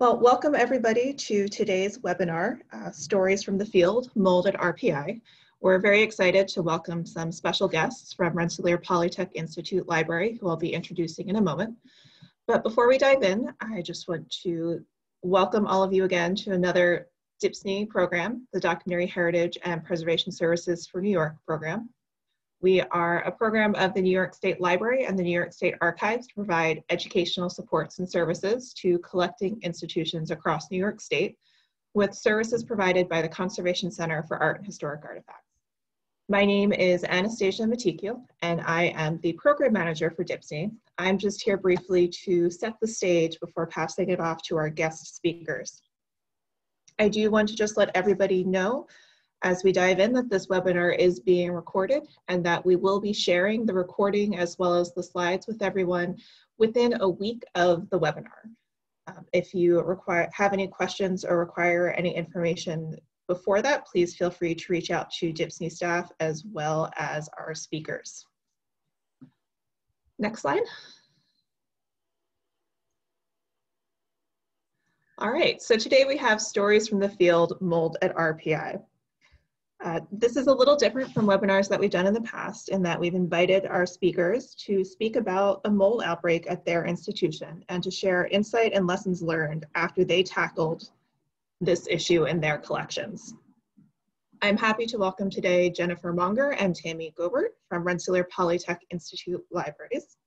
Well, welcome everybody to today's webinar, uh, Stories from the Field, Mold at RPI. We're very excited to welcome some special guests from Rensselaer Polytech Institute Library, who I'll be introducing in a moment. But before we dive in, I just want to welcome all of you again to another DHPSNY program, the Documentary Heritage and Preservation Services for New York program. We are a program of the New York State Library and the New York State Archives to provide educational supports and services to collecting institutions across New York State with services provided by the Conservation Center for Art and Historic Artifacts. My name is Anastasia Matikiel, and I am the program manager for DHPSNY. I'm just here briefly to set the stage before passing it off to our guest speakers. I do want to just let everybody know as we dive in that this webinar is being recorded and that we will be sharing the recording as well as the slides with everyone within a week of the webinar. Um, if you require have any questions or require any information before that, please feel free to reach out to DHPSNY staff as well as our speakers. Next slide. All right, so today we have stories from the field mold at RPI. Uh, this is a little different from webinars that we've done in the past in that we've invited our speakers to speak about a mold outbreak at their institution and to share insight and lessons learned after they tackled this issue in their collections. I'm happy to welcome today Jennifer Monger and Tammy Gobert from Rensselaer Polytech Institute Libraries.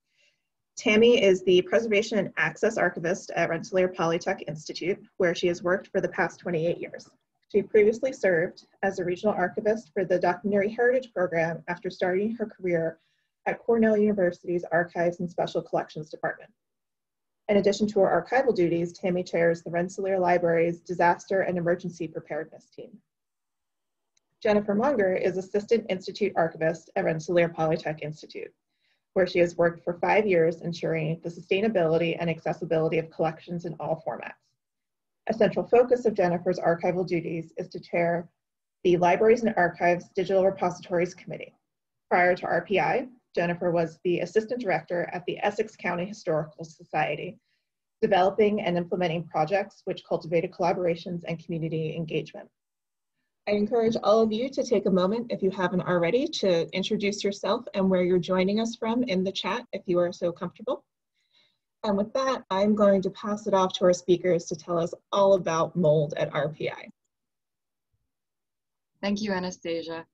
Tammy is the Preservation and Access Archivist at Rensselaer Polytech Institute, where she has worked for the past 28 years. She previously served as a regional archivist for the Documentary Heritage Program after starting her career at Cornell University's Archives and Special Collections Department. In addition to her archival duties, Tammy chairs the Rensselaer Library's Disaster and Emergency Preparedness Team. Jennifer Monger is Assistant Institute Archivist at Rensselaer Polytech Institute, where she has worked for five years ensuring the sustainability and accessibility of collections in all formats. A central focus of Jennifer's archival duties is to chair the Libraries and Archives Digital Repositories Committee. Prior to RPI, Jennifer was the Assistant Director at the Essex County Historical Society, developing and implementing projects which cultivated collaborations and community engagement. I encourage all of you to take a moment, if you haven't already, to introduce yourself and where you're joining us from in the chat if you are so comfortable. And with that, I'm going to pass it off to our speakers to tell us all about mold at RPI. Thank you, Anastasia.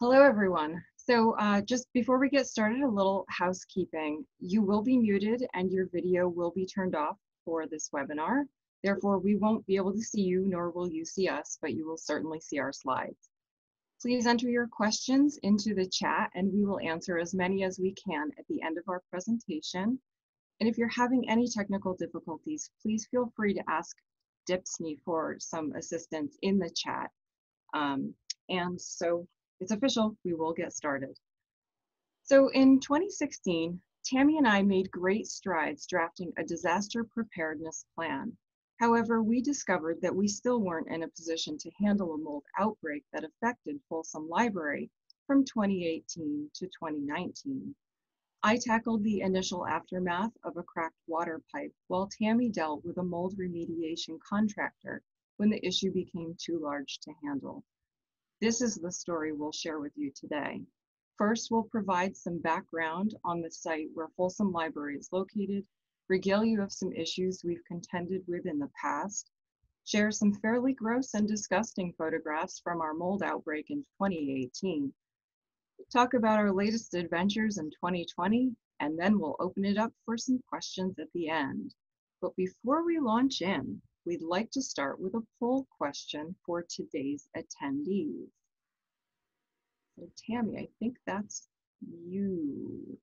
Hello, everyone. So uh, just before we get started, a little housekeeping. You will be muted and your video will be turned off for this webinar. Therefore, we won't be able to see you, nor will you see us, but you will certainly see our slides. Please enter your questions into the chat and we will answer as many as we can at the end of our presentation. And if you're having any technical difficulties, please feel free to ask Dipsney for some assistance in the chat. Um, and so it's official, we will get started. So in 2016, Tammy and I made great strides drafting a disaster preparedness plan. However, we discovered that we still weren't in a position to handle a mold outbreak that affected Folsom Library from 2018 to 2019. I tackled the initial aftermath of a cracked water pipe while Tammy dealt with a mold remediation contractor when the issue became too large to handle. This is the story we'll share with you today. First, we'll provide some background on the site where Folsom Library is located, regale you of some issues we've contended with in the past, share some fairly gross and disgusting photographs from our mold outbreak in 2018, talk about our latest adventures in 2020, and then we'll open it up for some questions at the end. But before we launch in, we'd like to start with a poll question for today's attendees. So Tammy, I think that's you.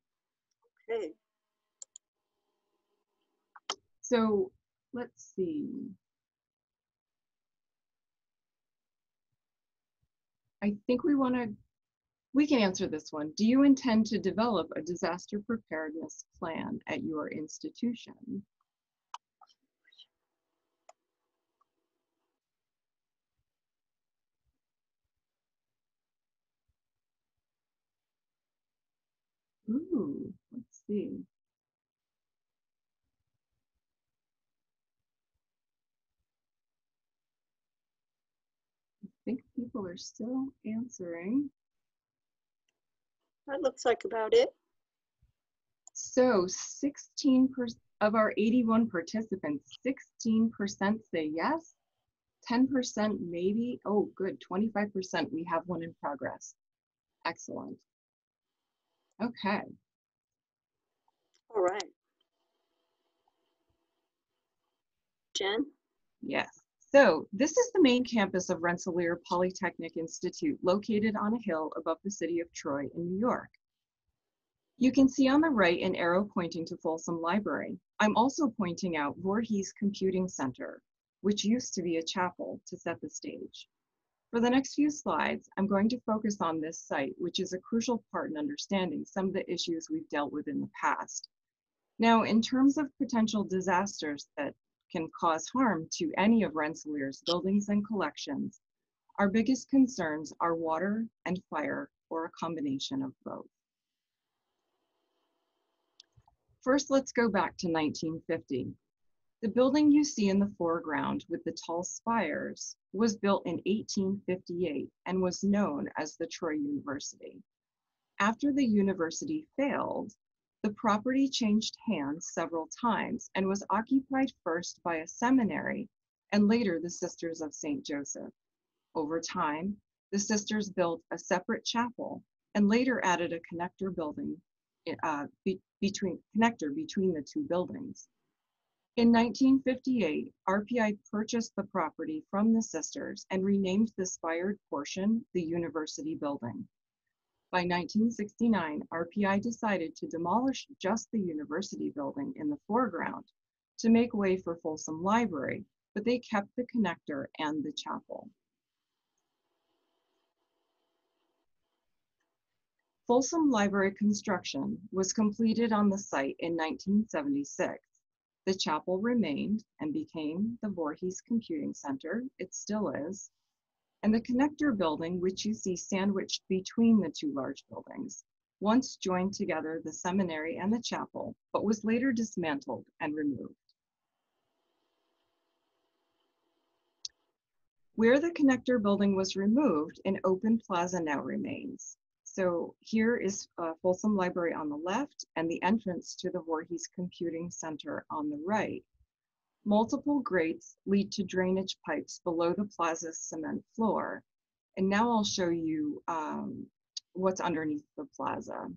Okay. So let's see. I think we want to we can answer this one. Do you intend to develop a disaster preparedness plan at your institution? Ooh, let's see. I think people are still answering. That looks like about it. So 16% of our 81 participants, 16% say yes, 10% maybe. Oh, good. 25% we have one in progress. Excellent. Okay. All right. Jen? Yes. So this is the main campus of Rensselaer Polytechnic Institute, located on a hill above the city of Troy in New York. You can see on the right an arrow pointing to Folsom Library. I'm also pointing out Voorhees Computing Center, which used to be a chapel to set the stage. For the next few slides, I'm going to focus on this site, which is a crucial part in understanding some of the issues we've dealt with in the past. Now, in terms of potential disasters that can cause harm to any of Rensselaer's buildings and collections, our biggest concerns are water and fire, or a combination of both. First, let's go back to 1950. The building you see in the foreground with the tall spires was built in 1858 and was known as the Troy University. After the university failed, the property changed hands several times and was occupied first by a seminary and later the Sisters of St. Joseph. Over time, the sisters built a separate chapel and later added a connector building uh, be between connector between the two buildings. In 1958, RPI purchased the property from the sisters and renamed the spired portion the University Building. By 1969, RPI decided to demolish just the university building in the foreground to make way for Folsom Library, but they kept the connector and the chapel. Folsom Library construction was completed on the site in 1976. The chapel remained and became the Voorhees Computing Center, it still is, and the connector building, which you see sandwiched between the two large buildings, once joined together the seminary and the chapel, but was later dismantled and removed. Where the connector building was removed, an open plaza now remains. So here is uh, Folsom Library on the left and the entrance to the Voorhees Computing Center on the right. Multiple grates lead to drainage pipes below the plaza's cement floor. And now I'll show you um, what's underneath the plaza.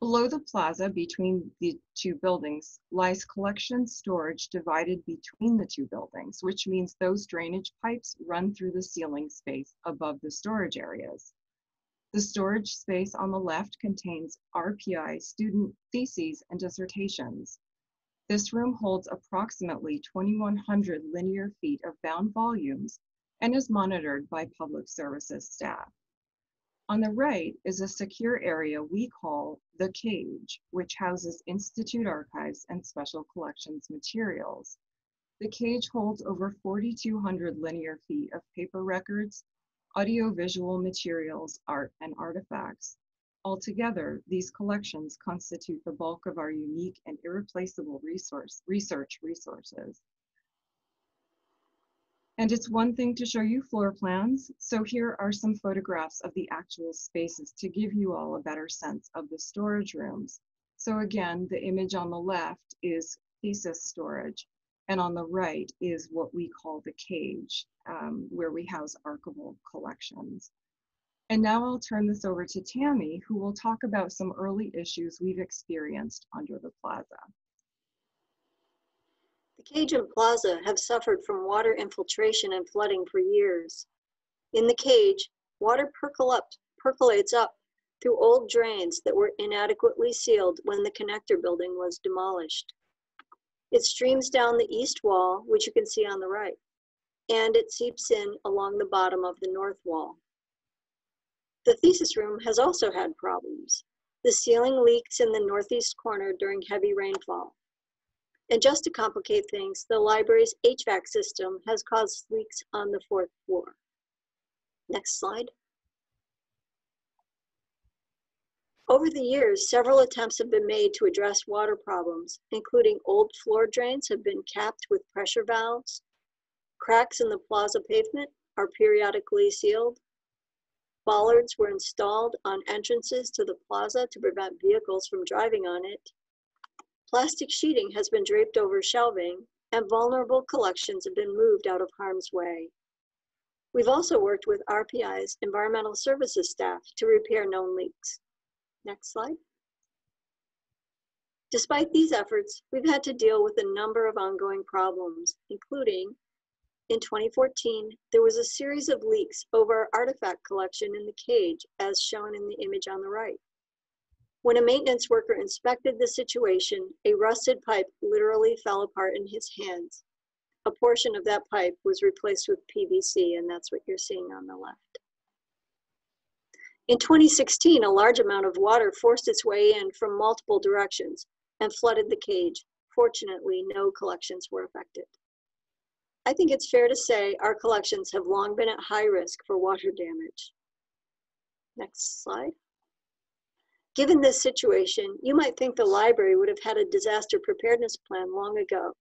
Below the plaza, between the two buildings, lies collection storage divided between the two buildings, which means those drainage pipes run through the ceiling space above the storage areas. The storage space on the left contains RPI student theses and dissertations. This room holds approximately 2,100 linear feet of bound volumes and is monitored by public services staff. On the right is a secure area we call the cage, which houses Institute archives and special collections materials. The cage holds over 4,200 linear feet of paper records, audiovisual materials, art, and artifacts. Altogether, these collections constitute the bulk of our unique and irreplaceable resource, research resources. And it's one thing to show you floor plans. So here are some photographs of the actual spaces to give you all a better sense of the storage rooms. So again, the image on the left is thesis storage. And on the right is what we call the cage, um, where we house archival collections. And now I'll turn this over to Tammy, who will talk about some early issues we've experienced under the plaza. The cage and plaza have suffered from water infiltration and flooding for years. In the cage, water percolates up through old drains that were inadequately sealed when the connector building was demolished. It streams down the east wall, which you can see on the right, and it seeps in along the bottom of the north wall. The thesis room has also had problems. The ceiling leaks in the northeast corner during heavy rainfall. And just to complicate things, the library's HVAC system has caused leaks on the fourth floor. Next slide. Over the years, several attempts have been made to address water problems, including old floor drains have been capped with pressure valves. Cracks in the plaza pavement are periodically sealed. Bollards were installed on entrances to the plaza to prevent vehicles from driving on it. Plastic sheeting has been draped over shelving, and vulnerable collections have been moved out of harm's way. We've also worked with RPI's environmental services staff to repair known leaks. Next slide. Despite these efforts, we've had to deal with a number of ongoing problems, including in 2014, there was a series of leaks over our artifact collection in the cage, as shown in the image on the right. When a maintenance worker inspected the situation, a rusted pipe literally fell apart in his hands. A portion of that pipe was replaced with PVC, and that's what you're seeing on the left. In 2016, a large amount of water forced its way in from multiple directions and flooded the cage. Fortunately, no collections were affected. I think it's fair to say our collections have long been at high risk for water damage. Next slide. Given this situation, you might think the library would have had a disaster preparedness plan long ago,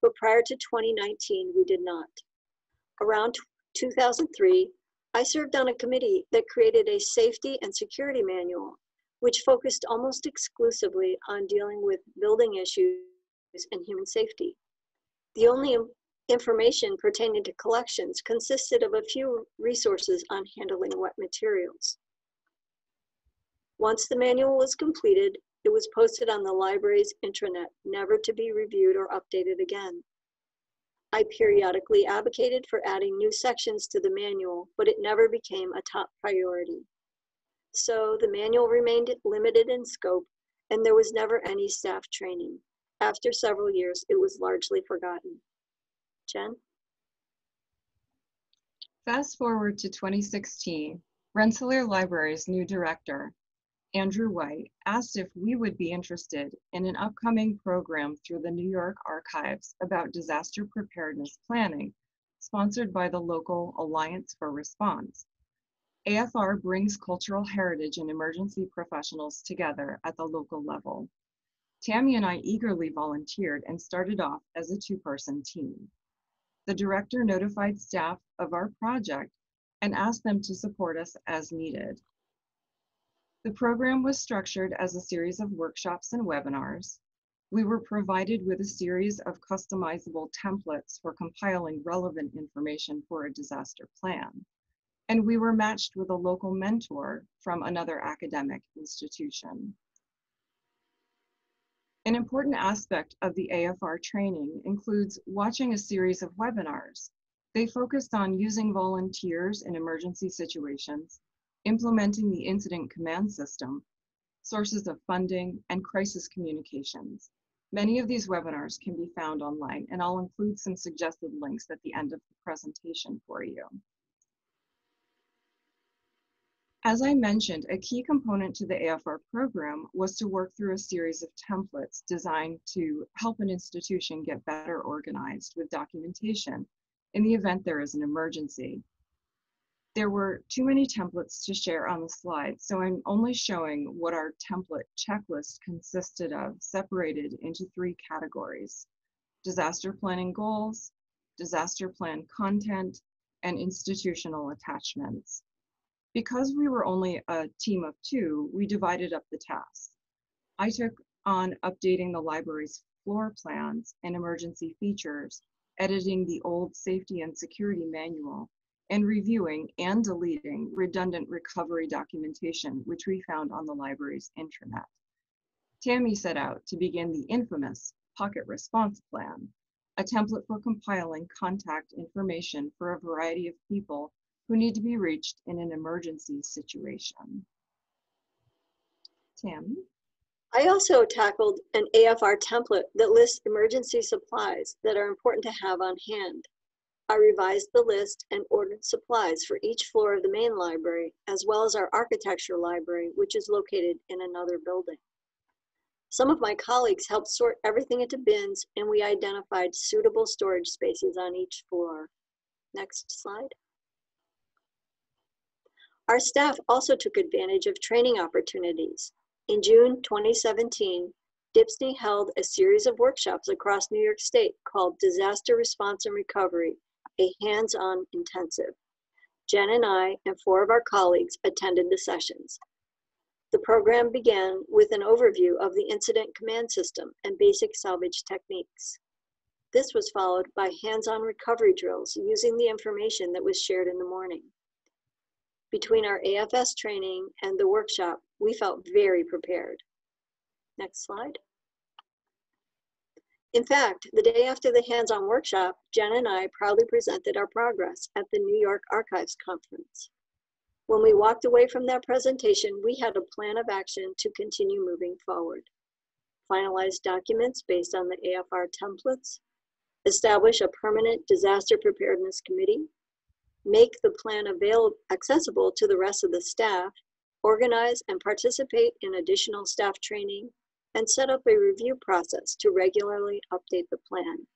but prior to 2019, we did not. Around 2003, I served on a committee that created a safety and security manual, which focused almost exclusively on dealing with building issues and human safety. The only Information pertaining to collections consisted of a few resources on handling wet materials. Once the manual was completed, it was posted on the library's intranet, never to be reviewed or updated again. I periodically advocated for adding new sections to the manual, but it never became a top priority. So the manual remained limited in scope, and there was never any staff training. After several years, it was largely forgotten. Jen? Fast forward to 2016, Rensselaer Library's new director, Andrew White, asked if we would be interested in an upcoming program through the New York Archives about disaster preparedness planning, sponsored by the local Alliance for Response. AFR brings cultural heritage and emergency professionals together at the local level. Tammy and I eagerly volunteered and started off as a two-person team the director notified staff of our project and asked them to support us as needed. The program was structured as a series of workshops and webinars. We were provided with a series of customizable templates for compiling relevant information for a disaster plan. And we were matched with a local mentor from another academic institution. An important aspect of the AFR training includes watching a series of webinars. They focused on using volunteers in emergency situations, implementing the incident command system, sources of funding, and crisis communications. Many of these webinars can be found online, and I'll include some suggested links at the end of the presentation for you. As I mentioned, a key component to the AFR program was to work through a series of templates designed to help an institution get better organized with documentation in the event there is an emergency. There were too many templates to share on the slide, so I'm only showing what our template checklist consisted of, separated into three categories. Disaster planning goals, disaster plan content, and institutional attachments. Because we were only a team of two, we divided up the tasks. I took on updating the library's floor plans and emergency features, editing the old safety and security manual, and reviewing and deleting redundant recovery documentation, which we found on the library's intranet. Tammy set out to begin the infamous Pocket Response Plan, a template for compiling contact information for a variety of people who need to be reached in an emergency situation. Tammy? I also tackled an AFR template that lists emergency supplies that are important to have on hand. I revised the list and ordered supplies for each floor of the main library, as well as our architecture library, which is located in another building. Some of my colleagues helped sort everything into bins, and we identified suitable storage spaces on each floor. Next slide. Our staff also took advantage of training opportunities. In June 2017, Dipsney held a series of workshops across New York State called Disaster Response and Recovery, a hands-on intensive. Jen and I and four of our colleagues attended the sessions. The program began with an overview of the incident command system and basic salvage techniques. This was followed by hands-on recovery drills using the information that was shared in the morning. Between our AFR training and the workshop, we felt very prepared. Next slide. In fact, the day after the hands-on workshop, Jen and I proudly presented our progress at the New York Archives Conference. When we walked away from that presentation, we had a plan of action to continue moving forward. Finalize documents based on the AFR templates, establish a permanent disaster preparedness committee, make the plan available accessible to the rest of the staff, organize and participate in additional staff training, and set up a review process to regularly update the plan.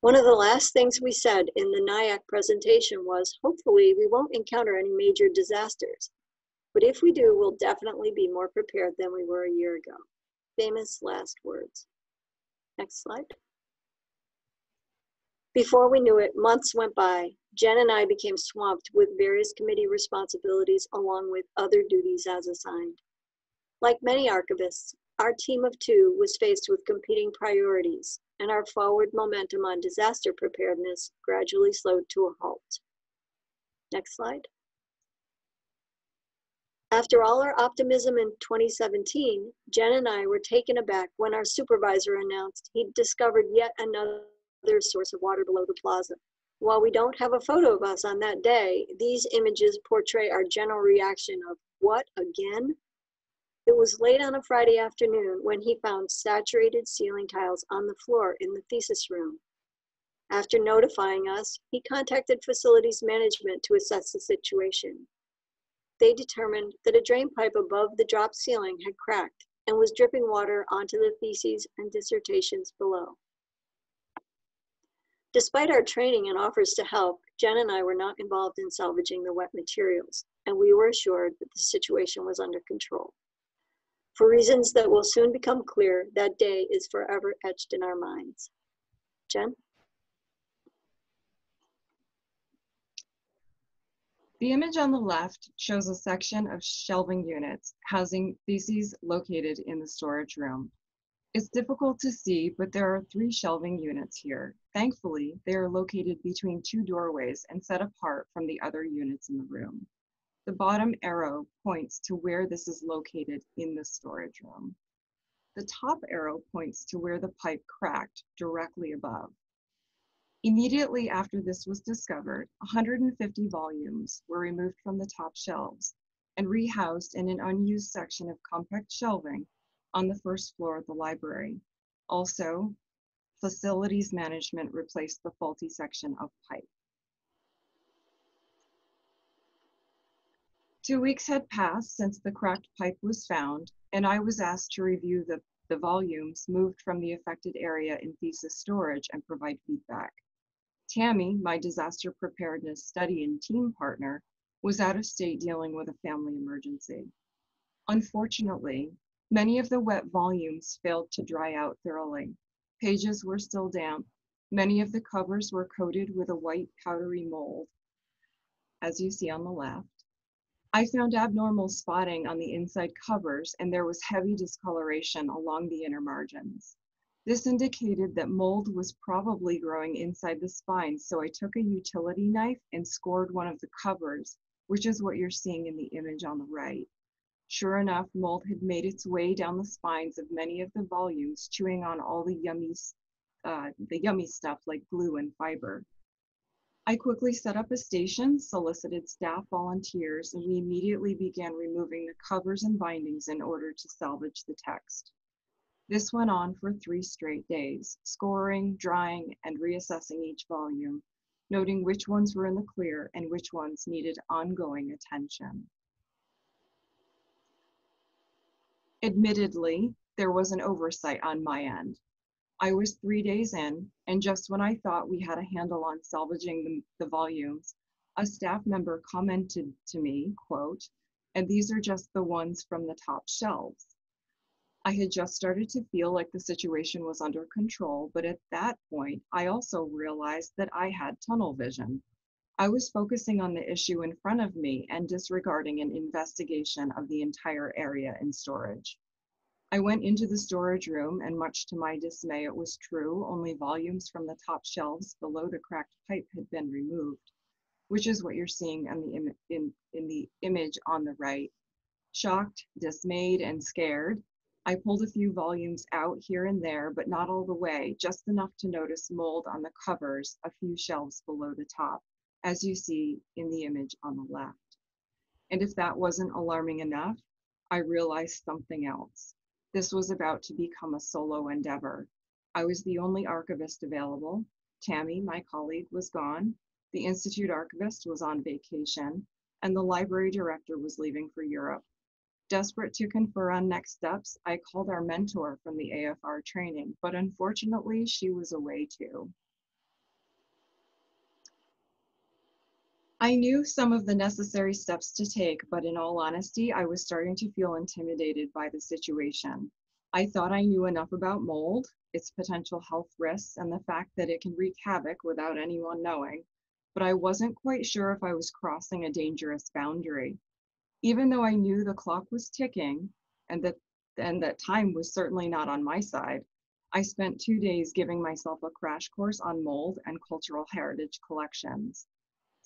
One of the last things we said in the NYAC presentation was, hopefully we won't encounter any major disasters, but if we do, we'll definitely be more prepared than we were a year ago. Famous last words. Next slide. Before we knew it, months went by. Jen and I became swamped with various committee responsibilities along with other duties as assigned. Like many archivists, our team of two was faced with competing priorities, and our forward momentum on disaster preparedness gradually slowed to a halt. Next slide. After all our optimism in 2017, Jen and I were taken aback when our supervisor announced he'd discovered yet another source of water below the plaza. While we don't have a photo of us on that day, these images portray our general reaction of, what, again? It was late on a Friday afternoon when he found saturated ceiling tiles on the floor in the thesis room. After notifying us, he contacted facilities management to assess the situation. They determined that a drain pipe above the drop ceiling had cracked and was dripping water onto the theses and dissertations below. Despite our training and offers to help, Jen and I were not involved in salvaging the wet materials, and we were assured that the situation was under control. For reasons that will soon become clear, that day is forever etched in our minds. Jen? The image on the left shows a section of shelving units housing theses located in the storage room. It's difficult to see, but there are three shelving units here. Thankfully, they are located between two doorways and set apart from the other units in the room. The bottom arrow points to where this is located in the storage room. The top arrow points to where the pipe cracked directly above. Immediately after this was discovered, 150 volumes were removed from the top shelves and rehoused in an unused section of compact shelving on the first floor of the library. Also, facilities management replaced the faulty section of pipe. Two weeks had passed since the cracked pipe was found, and I was asked to review the, the volumes moved from the affected area in thesis storage and provide feedback. Tammy, my disaster preparedness study and team partner, was out of state dealing with a family emergency. Unfortunately, Many of the wet volumes failed to dry out thoroughly. Pages were still damp. Many of the covers were coated with a white powdery mold, as you see on the left. I found abnormal spotting on the inside covers and there was heavy discoloration along the inner margins. This indicated that mold was probably growing inside the spine, so I took a utility knife and scored one of the covers, which is what you're seeing in the image on the right. Sure enough, mold had made its way down the spines of many of the volumes, chewing on all the yummy, uh, the yummy stuff like glue and fiber. I quickly set up a station, solicited staff volunteers, and we immediately began removing the covers and bindings in order to salvage the text. This went on for three straight days, scoring, drying, and reassessing each volume, noting which ones were in the clear and which ones needed ongoing attention. Admittedly, there was an oversight on my end. I was three days in, and just when I thought we had a handle on salvaging the, the volumes, a staff member commented to me, quote, and these are just the ones from the top shelves. I had just started to feel like the situation was under control, but at that point, I also realized that I had tunnel vision. I was focusing on the issue in front of me and disregarding an investigation of the entire area in storage. I went into the storage room, and much to my dismay, it was true. Only volumes from the top shelves below the cracked pipe had been removed, which is what you're seeing in the, Im in, in the image on the right. Shocked, dismayed, and scared, I pulled a few volumes out here and there, but not all the way, just enough to notice mold on the covers a few shelves below the top as you see in the image on the left. And if that wasn't alarming enough, I realized something else. This was about to become a solo endeavor. I was the only archivist available. Tammy, my colleague, was gone. The Institute archivist was on vacation, and the library director was leaving for Europe. Desperate to confer on next steps, I called our mentor from the AFR training, but unfortunately, she was away too. I knew some of the necessary steps to take, but in all honesty, I was starting to feel intimidated by the situation. I thought I knew enough about mold, its potential health risks, and the fact that it can wreak havoc without anyone knowing, but I wasn't quite sure if I was crossing a dangerous boundary. Even though I knew the clock was ticking and that, and that time was certainly not on my side, I spent two days giving myself a crash course on mold and cultural heritage collections.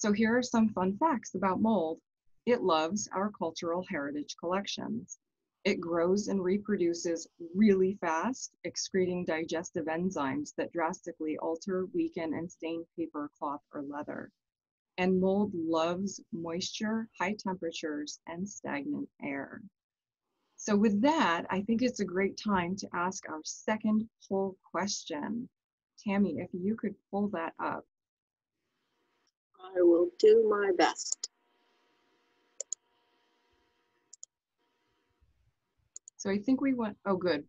So here are some fun facts about mold. It loves our cultural heritage collections. It grows and reproduces really fast, excreting digestive enzymes that drastically alter, weaken, and stain paper, cloth, or leather. And mold loves moisture, high temperatures, and stagnant air. So with that, I think it's a great time to ask our second poll question. Tammy, if you could pull that up. I will do my best. So I think we went, oh, good.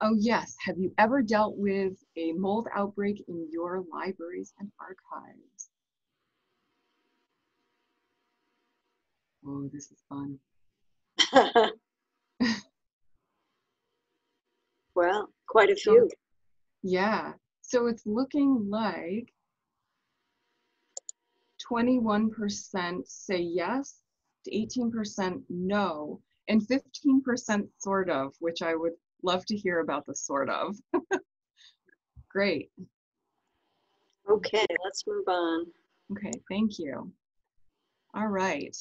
Oh, yes. Have you ever dealt with a mold outbreak in your libraries and archives? Oh, this is fun. well, quite a few. Yeah. So it's looking like 21% say yes, 18% no, and 15% sort of, which I would love to hear about the sort of. Great. Okay, let's move on. Okay, thank you. All right,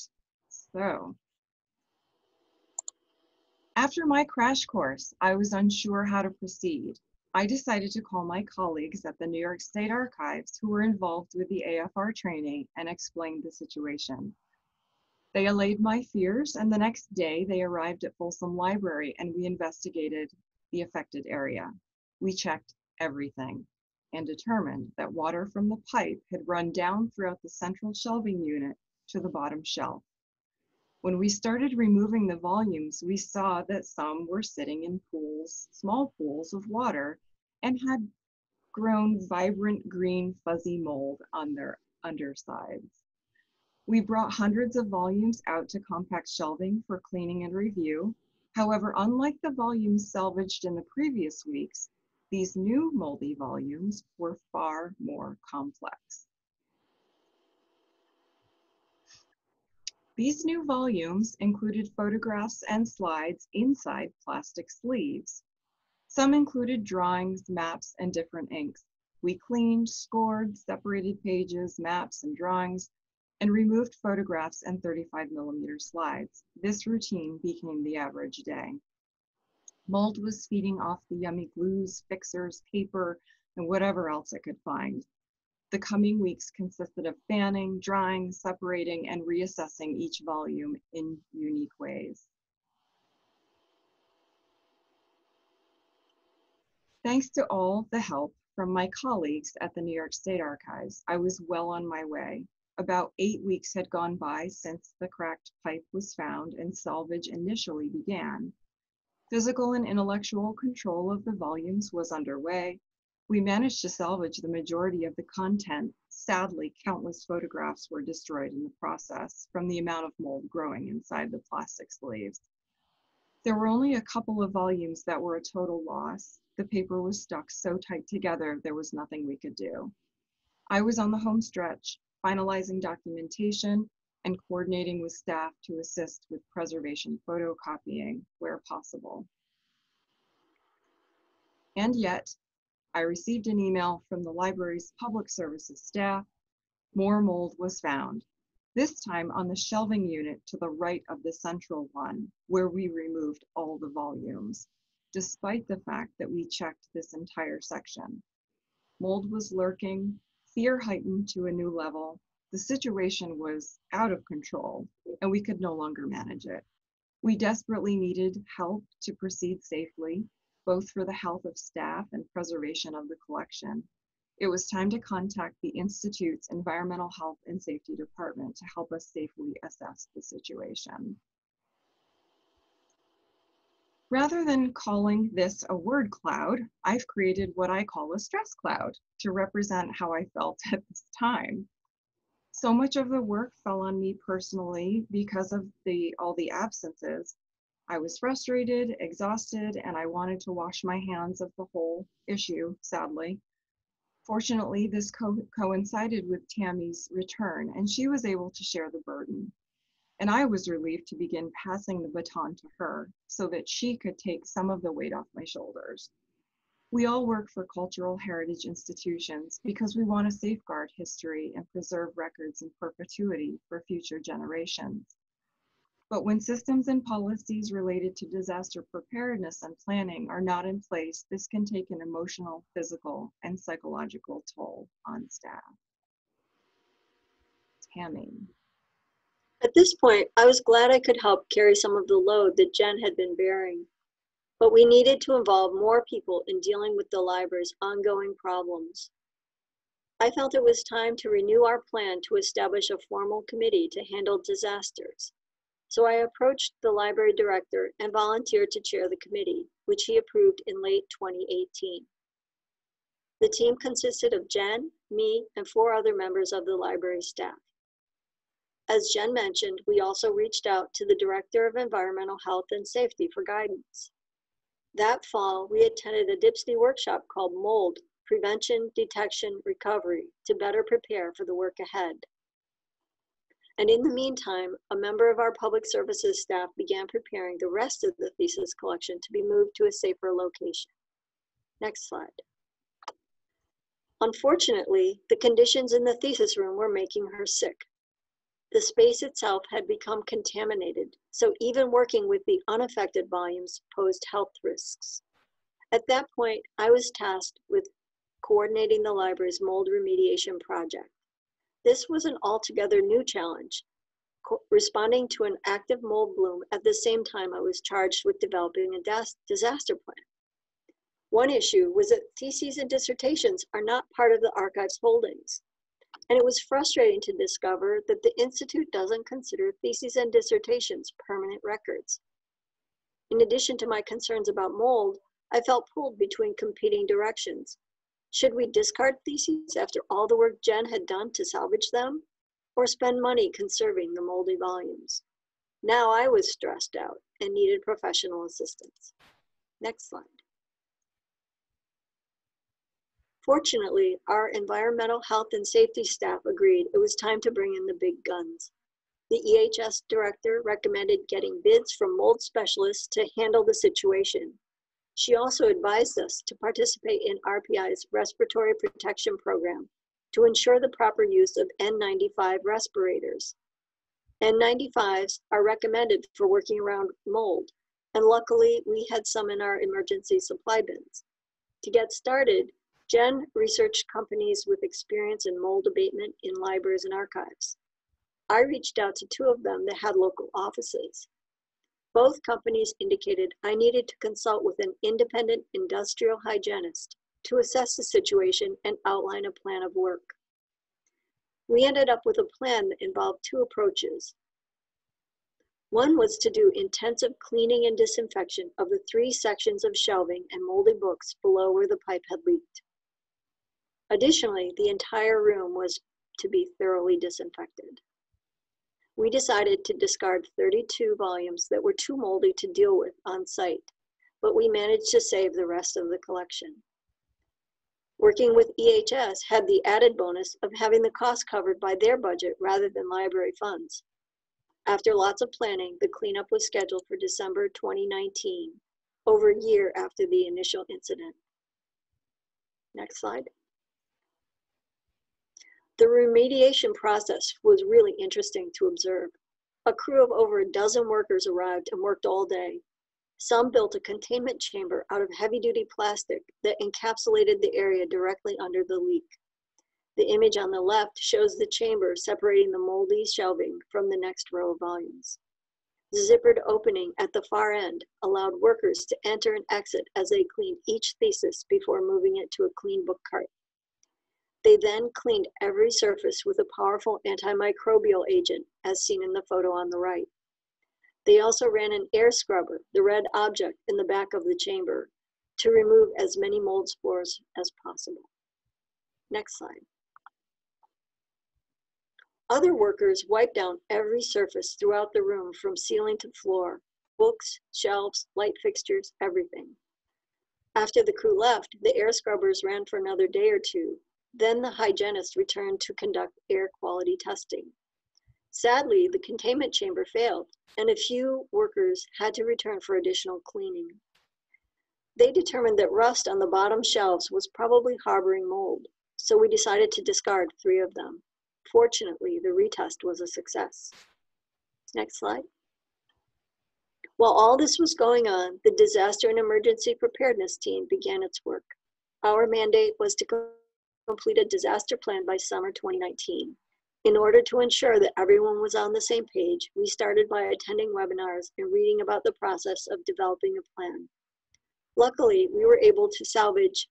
so after my crash course, I was unsure how to proceed. I decided to call my colleagues at the New York State Archives who were involved with the AFR training and explained the situation. They allayed my fears, and the next day they arrived at Folsom Library and we investigated the affected area. We checked everything and determined that water from the pipe had run down throughout the central shelving unit to the bottom shelf. When we started removing the volumes, we saw that some were sitting in pools, small pools of water, and had grown vibrant green fuzzy mold on their undersides. We brought hundreds of volumes out to compact shelving for cleaning and review. However, unlike the volumes salvaged in the previous weeks, these new moldy volumes were far more complex. These new volumes included photographs and slides inside plastic sleeves. Some included drawings, maps, and different inks. We cleaned, scored, separated pages, maps, and drawings, and removed photographs and 35 millimeter slides. This routine became the average day. Mold was feeding off the yummy glues, fixers, paper, and whatever else it could find. The coming weeks consisted of fanning, drying, separating, and reassessing each volume in unique ways. Thanks to all the help from my colleagues at the New York State Archives, I was well on my way. About eight weeks had gone by since the cracked pipe was found and salvage initially began. Physical and intellectual control of the volumes was underway, we managed to salvage the majority of the content. Sadly, countless photographs were destroyed in the process from the amount of mold growing inside the plastic sleeves. There were only a couple of volumes that were a total loss. The paper was stuck so tight together, there was nothing we could do. I was on the home stretch, finalizing documentation and coordinating with staff to assist with preservation photocopying where possible. And yet, I received an email from the library's public services staff. More mold was found, this time on the shelving unit to the right of the central one, where we removed all the volumes, despite the fact that we checked this entire section. Mold was lurking, fear heightened to a new level, the situation was out of control and we could no longer manage it. We desperately needed help to proceed safely, both for the health of staff and preservation of the collection. It was time to contact the Institute's Environmental Health and Safety Department to help us safely assess the situation. Rather than calling this a word cloud, I've created what I call a stress cloud to represent how I felt at this time so much of the work fell on me personally because of the all the absences. I was frustrated, exhausted, and I wanted to wash my hands of the whole issue, sadly. Fortunately, this co coincided with Tammy's return, and she was able to share the burden. And I was relieved to begin passing the baton to her so that she could take some of the weight off my shoulders. We all work for cultural heritage institutions because we want to safeguard history and preserve records in perpetuity for future generations. But when systems and policies related to disaster preparedness and planning are not in place, this can take an emotional, physical, and psychological toll on staff. Tammy. At this point, I was glad I could help carry some of the load that Jen had been bearing but we needed to involve more people in dealing with the library's ongoing problems. I felt it was time to renew our plan to establish a formal committee to handle disasters. So I approached the library director and volunteered to chair the committee, which he approved in late 2018. The team consisted of Jen, me, and four other members of the library staff. As Jen mentioned, we also reached out to the Director of Environmental Health and Safety for guidance. That fall, we attended a DPSNY workshop called Mold Prevention, Detection, Recovery to better prepare for the work ahead. And in the meantime, a member of our public services staff began preparing the rest of the thesis collection to be moved to a safer location. Next slide. Unfortunately, the conditions in the thesis room were making her sick. The space itself had become contaminated, so even working with the unaffected volumes posed health risks. At that point, I was tasked with coordinating the library's mold remediation project. This was an altogether new challenge, responding to an active mold bloom at the same time I was charged with developing a disaster plan. One issue was that theses and dissertations are not part of the archive's holdings and it was frustrating to discover that the Institute doesn't consider theses and dissertations permanent records. In addition to my concerns about mold, I felt pulled between competing directions. Should we discard theses after all the work Jen had done to salvage them, or spend money conserving the moldy volumes? Now I was stressed out and needed professional assistance. Next slide. Fortunately, our environmental health and safety staff agreed it was time to bring in the big guns. The EHS director recommended getting bids from mold specialists to handle the situation. She also advised us to participate in RPI's respiratory protection program to ensure the proper use of N95 respirators. N95s are recommended for working around mold, and luckily we had some in our emergency supply bins. To get started, Jen researched companies with experience in mold abatement in libraries and archives. I reached out to two of them that had local offices. Both companies indicated I needed to consult with an independent industrial hygienist to assess the situation and outline a plan of work. We ended up with a plan that involved two approaches. One was to do intensive cleaning and disinfection of the three sections of shelving and moldy books below where the pipe had leaked. Additionally, the entire room was to be thoroughly disinfected. We decided to discard 32 volumes that were too moldy to deal with on site, but we managed to save the rest of the collection. Working with EHS had the added bonus of having the cost covered by their budget rather than library funds. After lots of planning, the cleanup was scheduled for December 2019, over a year after the initial incident. Next slide. The remediation process was really interesting to observe. A crew of over a dozen workers arrived and worked all day. Some built a containment chamber out of heavy duty plastic that encapsulated the area directly under the leak. The image on the left shows the chamber separating the moldy shelving from the next row of volumes. The zippered opening at the far end allowed workers to enter and exit as they cleaned each thesis before moving it to a clean book cart. They then cleaned every surface with a powerful antimicrobial agent, as seen in the photo on the right. They also ran an air scrubber, the red object in the back of the chamber, to remove as many mold spores as possible. Next slide. Other workers wiped down every surface throughout the room from ceiling to floor, books, shelves, light fixtures, everything. After the crew left, the air scrubbers ran for another day or two, then the hygienist returned to conduct air quality testing. Sadly, the containment chamber failed, and a few workers had to return for additional cleaning. They determined that rust on the bottom shelves was probably harboring mold, so we decided to discard three of them. Fortunately, the retest was a success. Next slide. While all this was going on, the Disaster and Emergency Preparedness Team began its work. Our mandate was to complete a disaster plan by summer 2019. In order to ensure that everyone was on the same page, we started by attending webinars and reading about the process of developing a plan. Luckily, we were able to salvage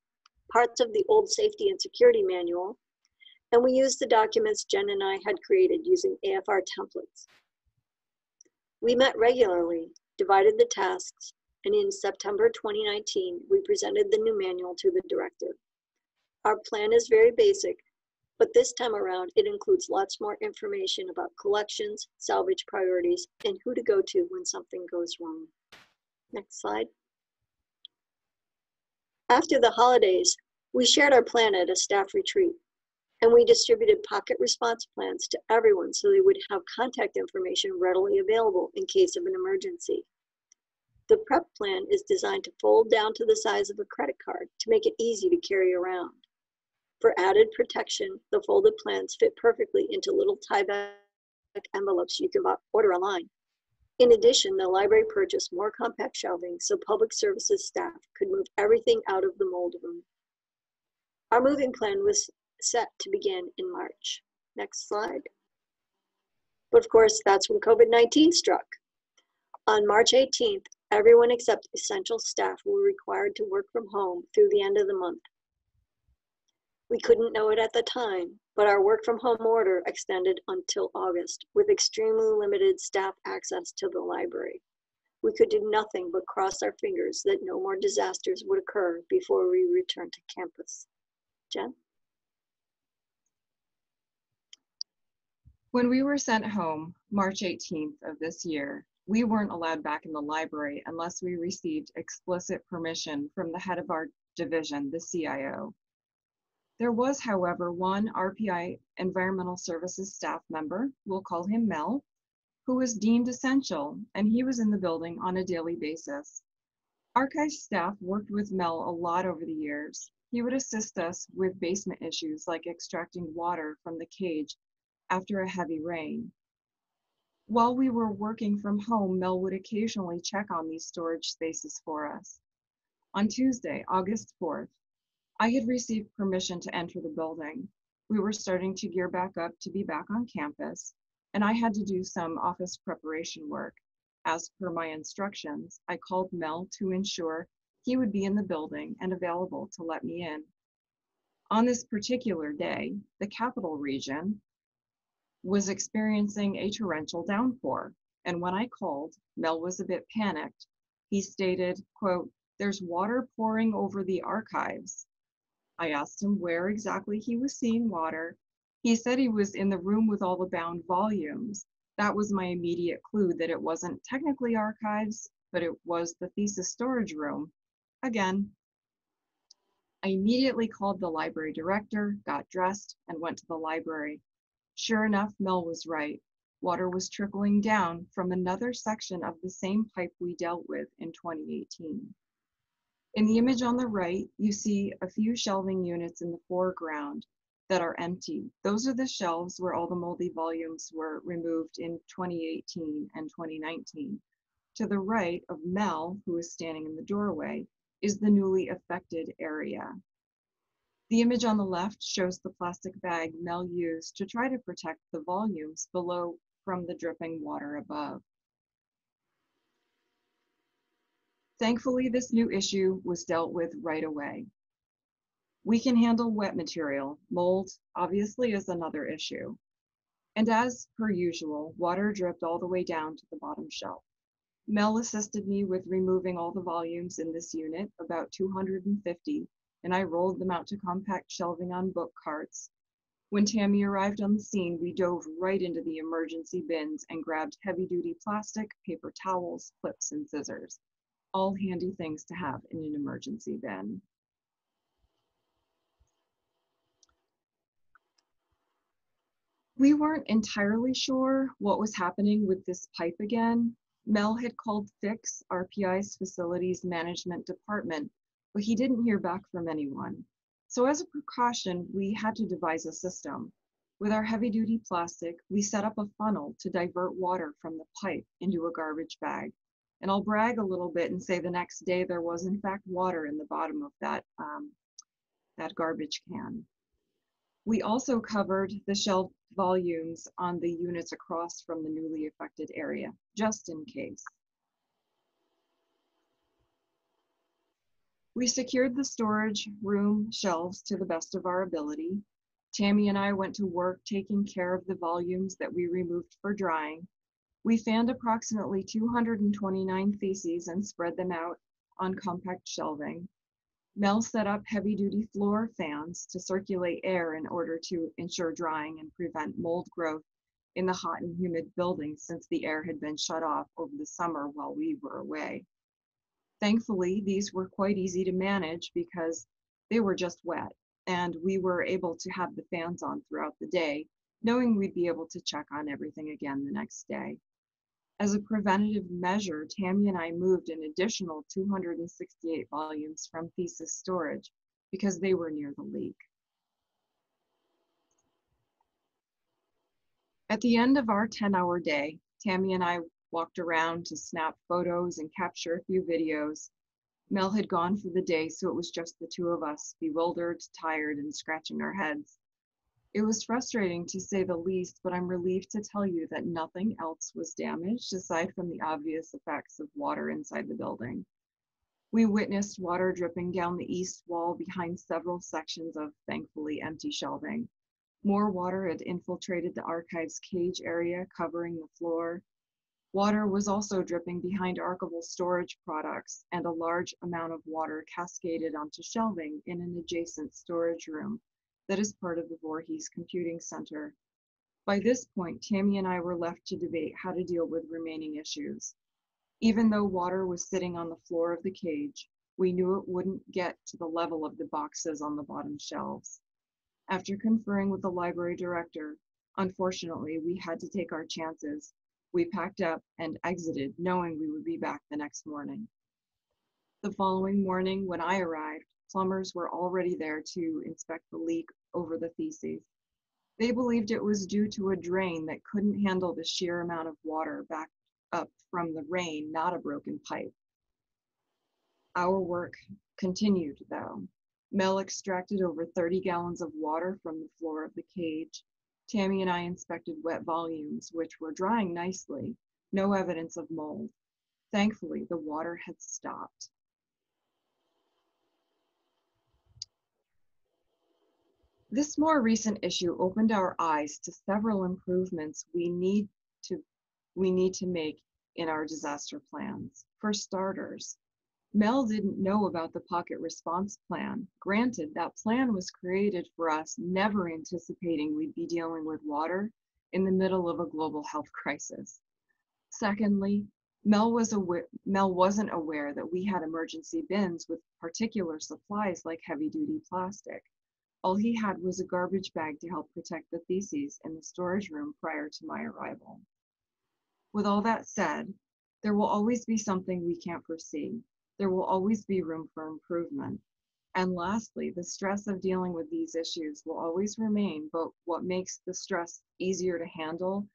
parts of the old safety and security manual, and we used the documents Jen and I had created using AFR templates. We met regularly, divided the tasks, and in September 2019, we presented the new manual to the director. Our plan is very basic, but this time around it includes lots more information about collections, salvage priorities, and who to go to when something goes wrong. Next slide. After the holidays, we shared our plan at a staff retreat, and we distributed pocket response plans to everyone so they would have contact information readily available in case of an emergency. The prep plan is designed to fold down to the size of a credit card to make it easy to carry around. For added protection, the folded plans fit perfectly into little tie-back envelopes you can order online. In addition, the library purchased more compact shelving so public services staff could move everything out of the mold room. Our moving plan was set to begin in March. Next slide. But of course, that's when COVID-19 struck. On March 18th, everyone except essential staff were required to work from home through the end of the month. We couldn't know it at the time, but our work from home order extended until August with extremely limited staff access to the library. We could do nothing but cross our fingers that no more disasters would occur before we return to campus. Jen? When we were sent home, March 18th of this year, we weren't allowed back in the library unless we received explicit permission from the head of our division, the CIO. There was, however, one RPI Environmental Services staff member, we'll call him Mel, who was deemed essential, and he was in the building on a daily basis. Archive staff worked with Mel a lot over the years. He would assist us with basement issues like extracting water from the cage after a heavy rain. While we were working from home, Mel would occasionally check on these storage spaces for us. On Tuesday, August 4th, I had received permission to enter the building. We were starting to gear back up to be back on campus, and I had to do some office preparation work. As per my instructions, I called Mel to ensure he would be in the building and available to let me in. On this particular day, the capital region was experiencing a torrential downpour, and when I called, Mel was a bit panicked. He stated, quote, there's water pouring over the archives. I asked him where exactly he was seeing water. He said he was in the room with all the bound volumes. That was my immediate clue that it wasn't technically archives, but it was the thesis storage room. Again, I immediately called the library director, got dressed, and went to the library. Sure enough, Mel was right. Water was trickling down from another section of the same pipe we dealt with in 2018. In the image on the right, you see a few shelving units in the foreground that are empty. Those are the shelves where all the moldy volumes were removed in 2018 and 2019. To the right of Mel, who is standing in the doorway, is the newly affected area. The image on the left shows the plastic bag Mel used to try to protect the volumes below from the dripping water above. Thankfully, this new issue was dealt with right away. We can handle wet material. Mold obviously is another issue. And as per usual, water dripped all the way down to the bottom shelf. Mel assisted me with removing all the volumes in this unit, about 250, and I rolled them out to compact shelving on book carts. When Tammy arrived on the scene, we dove right into the emergency bins and grabbed heavy duty plastic, paper towels, clips, and scissors. All handy things to have in an emergency bin. We weren't entirely sure what was happening with this pipe again, Mel had called FIX, RPI's facilities management department, but he didn't hear back from anyone. So as a precaution, we had to devise a system. With our heavy duty plastic, we set up a funnel to divert water from the pipe into a garbage bag. And I'll brag a little bit and say the next day there was in fact water in the bottom of that, um, that garbage can. We also covered the shelf volumes on the units across from the newly affected area, just in case. We secured the storage room shelves to the best of our ability. Tammy and I went to work taking care of the volumes that we removed for drying. We fanned approximately 229 theses and spread them out on compact shelving. Mel set up heavy duty floor fans to circulate air in order to ensure drying and prevent mold growth in the hot and humid building since the air had been shut off over the summer while we were away. Thankfully, these were quite easy to manage because they were just wet and we were able to have the fans on throughout the day, knowing we'd be able to check on everything again the next day. As a preventative measure, Tammy and I moved an additional 268 volumes from thesis storage because they were near the leak. At the end of our 10 hour day, Tammy and I walked around to snap photos and capture a few videos. Mel had gone for the day, so it was just the two of us, bewildered, tired, and scratching our heads. It was frustrating to say the least, but I'm relieved to tell you that nothing else was damaged aside from the obvious effects of water inside the building. We witnessed water dripping down the east wall behind several sections of thankfully empty shelving. More water had infiltrated the archive's cage area, covering the floor. Water was also dripping behind archival storage products, and a large amount of water cascaded onto shelving in an adjacent storage room that is part of the Voorhees Computing Center. By this point, Tammy and I were left to debate how to deal with remaining issues. Even though water was sitting on the floor of the cage, we knew it wouldn't get to the level of the boxes on the bottom shelves. After conferring with the library director, unfortunately, we had to take our chances. We packed up and exited, knowing we would be back the next morning. The following morning, when I arrived, plumbers were already there to inspect the leak over the theses. They believed it was due to a drain that couldn't handle the sheer amount of water backed up from the rain, not a broken pipe. Our work continued though. Mel extracted over 30 gallons of water from the floor of the cage. Tammy and I inspected wet volumes, which were drying nicely, no evidence of mold. Thankfully, the water had stopped. This more recent issue opened our eyes to several improvements we need to, we need to make in our disaster plans. For starters, Mel didn't know about the pocket response plan. Granted, that plan was created for us, never anticipating we'd be dealing with water in the middle of a global health crisis. Secondly, Mel, was aware, Mel wasn't aware that we had emergency bins with particular supplies like heavy duty plastic. All he had was a garbage bag to help protect the theses in the storage room prior to my arrival. With all that said, there will always be something we can't foresee. There will always be room for improvement. And lastly, the stress of dealing with these issues will always remain, but what makes the stress easier to handle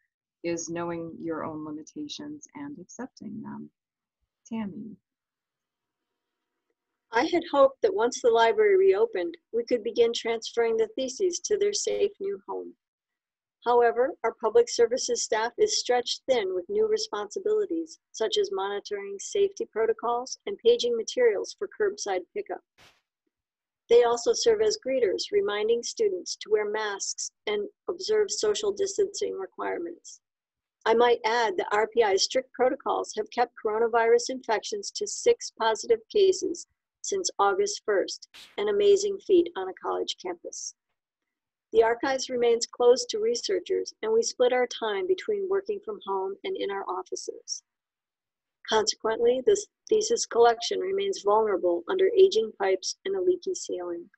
is knowing your own limitations and accepting them. Tammy. I had hoped that once the library reopened, we could begin transferring the theses to their safe new home. However, our public services staff is stretched thin with new responsibilities, such as monitoring safety protocols and paging materials for curbside pickup. They also serve as greeters, reminding students to wear masks and observe social distancing requirements. I might add that RPI's strict protocols have kept coronavirus infections to six positive cases since August 1st, an amazing feat on a college campus. The archives remains closed to researchers, and we split our time between working from home and in our offices. Consequently, this thesis collection remains vulnerable under aging pipes and a leaky ceiling.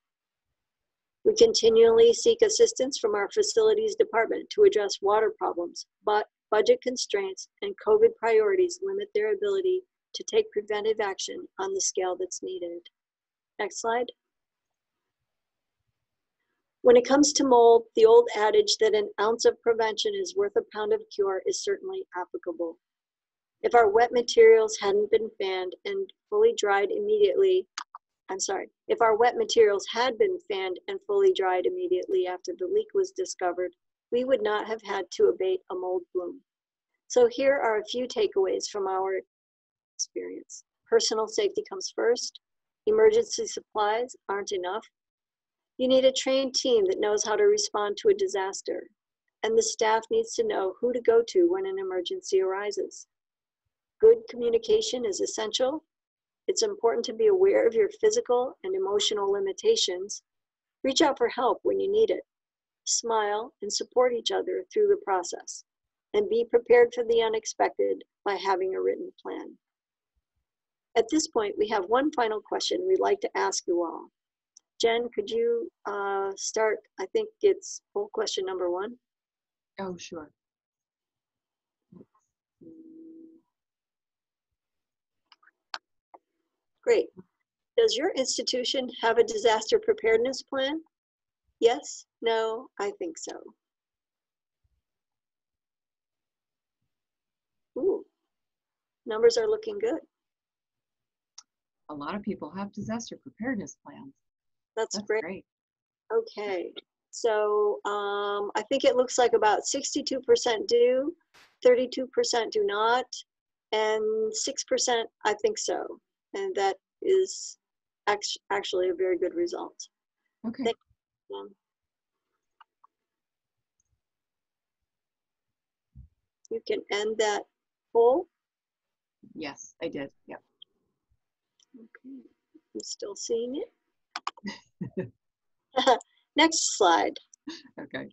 We continually seek assistance from our facilities department to address water problems, but budget constraints and COVID priorities limit their ability to take preventive action on the scale that's needed. Next slide. When it comes to mold, the old adage that an ounce of prevention is worth a pound of cure is certainly applicable. If our wet materials hadn't been fanned and fully dried immediately, I'm sorry, if our wet materials had been fanned and fully dried immediately after the leak was discovered, we would not have had to abate a mold bloom. So here are a few takeaways from our experience. Personal safety comes first. Emergency supplies aren't enough. You need a trained team that knows how to respond to a disaster, and the staff needs to know who to go to when an emergency arises. Good communication is essential. It's important to be aware of your physical and emotional limitations. Reach out for help when you need it. Smile and support each other through the process. And be prepared for the unexpected by having a written plan. At this point, we have one final question we'd like to ask you all. Jen, could you uh, start? I think it's poll question number one. Oh, sure. Great. Does your institution have a disaster preparedness plan? Yes, no, I think so. Ooh, numbers are looking good. A lot of people have disaster preparedness plans. That's, That's great. great. Okay, so um, I think it looks like about 62% do, 32% do not, and 6% I think so. And that is act- actually a very good result. Okay. Thank- Um, You can end that poll. Yes, I did. Yep. Okay, I'm still seeing it. Next slide. Okay.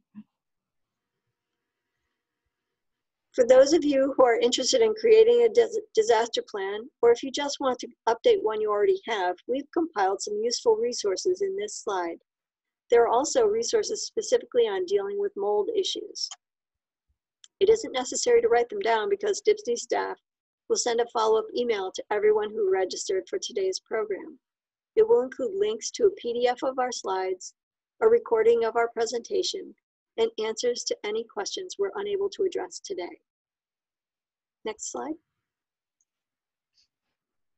For those of you who are interested in creating a dis- disaster plan, or if you just want to update one you already have, we've compiled some useful resources in this slide. There are also resources specifically on dealing with mold issues. It isn't necessary to write them down because DHPSNY staff will send a follow-up email to everyone who registered for today's program. It will include links to a PDF of our slides, a recording of our presentation, and answers to any questions we're unable to address today. Next slide.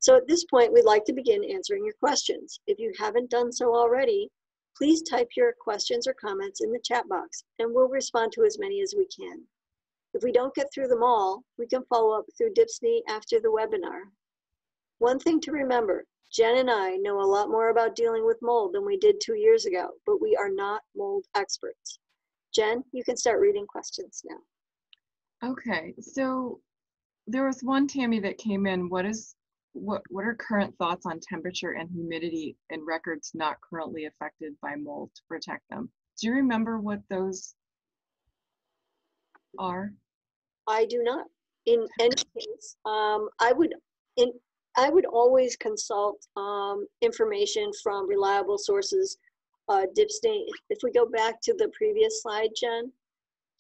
So at this point, we'd like to begin answering your questions. If you haven't done so already, please type your questions or comments in the chat box and we'll respond to as many as we can. If we don't get through them all, we can follow up through DHPSNY after the webinar. One thing to remember, Jen and I know a lot more about dealing with mold than we did two years ago, but we are not mold experts. Jen, you can start reading questions now. Okay. So there was one Tammy that came in. What is what what are current thoughts on temperature and humidity in records not currently affected by mold to protect them? Do you remember what those are? I do not. In any case, um, I would, in, I would always consult, um, information from reliable sources. Uh, if we go back to the previous slide, Jen,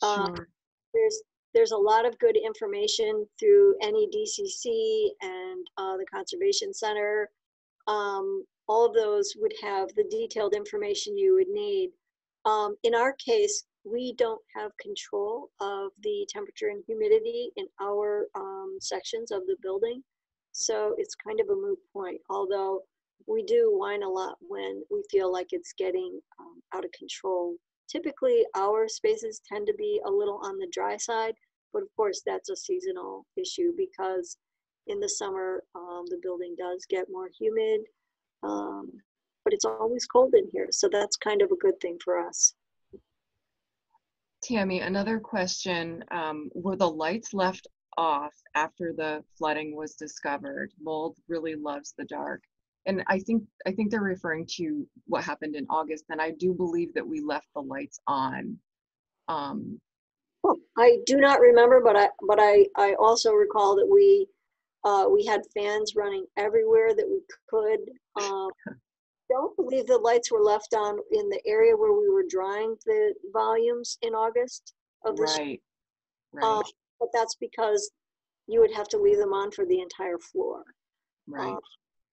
Uh, Sure. there's, there's a lot of good information through NEDCC and, uh, the Conservation Center. Um, all of those would have the detailed information you would need. Um, in our case, we don't have control of the temperature and humidity in our um, sections of the building. So it's kind of a moot point, although we do whine a lot when we feel like it's getting um, out of control. Typically, our spaces tend to be a little on the dry side, but of course, that's a seasonal issue because in the summer, um, the building does get more humid. Um, but it's always cold in here, so that's kind of a good thing for us. Tammy, another question. Um, were the lights left off after the flooding was discovered? Mold really loves the dark. And I think I think they're referring to what happened in August, and I do believe that we left the lights on. Um, Well, I do not remember, but I, but I, I also recall that we, uh, we had fans running everywhere that we could. Um, don't believe the lights were left on in the area where we were drying the volumes in August of this. right, Uh, right, But that's because you would have to leave them on for the entire floor. right. uh,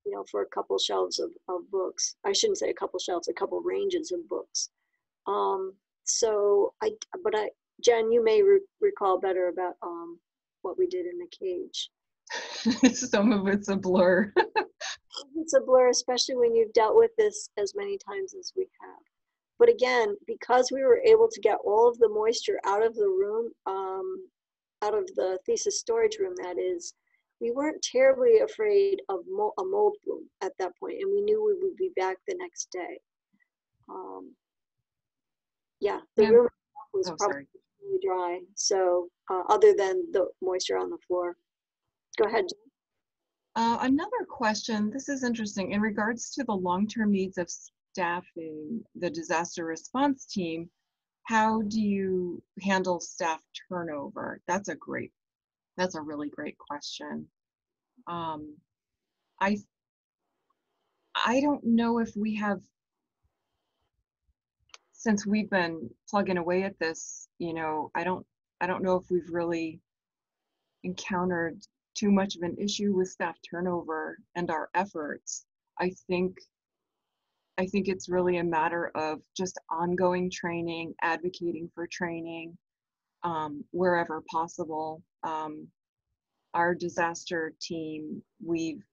You know, for a couple shelves of, of books. I shouldn't say a couple shelves, a couple ranges of books. Um, so I, but I, Jen, you may re- recall better about, um, what we did in the cage. Some of it's a blur. It's a blur, especially when you've dealt with this as many times as we have. But again, because we were able to get all of the moisture out of the room, um, out of the thesis storage room, that is, we weren't terribly afraid of mo- a mold bloom at that point, and we knew we would be back the next day. Um, yeah, the Yeah. room was Oh, probably sorry. dry. So, uh, other than the moisture on the floor, go ahead. Uh, another question, this is interesting, in regards to the long-term needs of staffing the disaster response team, how do you handle staff turnover? That's a great, that's a really great question. Um, I, I don't know if we have, since we've been plugging away at this, you know, I don't, I don't know if we've really encountered too much of an issue with staff turnover and our efforts. I think I think it's really a matter of just ongoing training, advocating for training um, wherever possible. Um, our disaster team, we've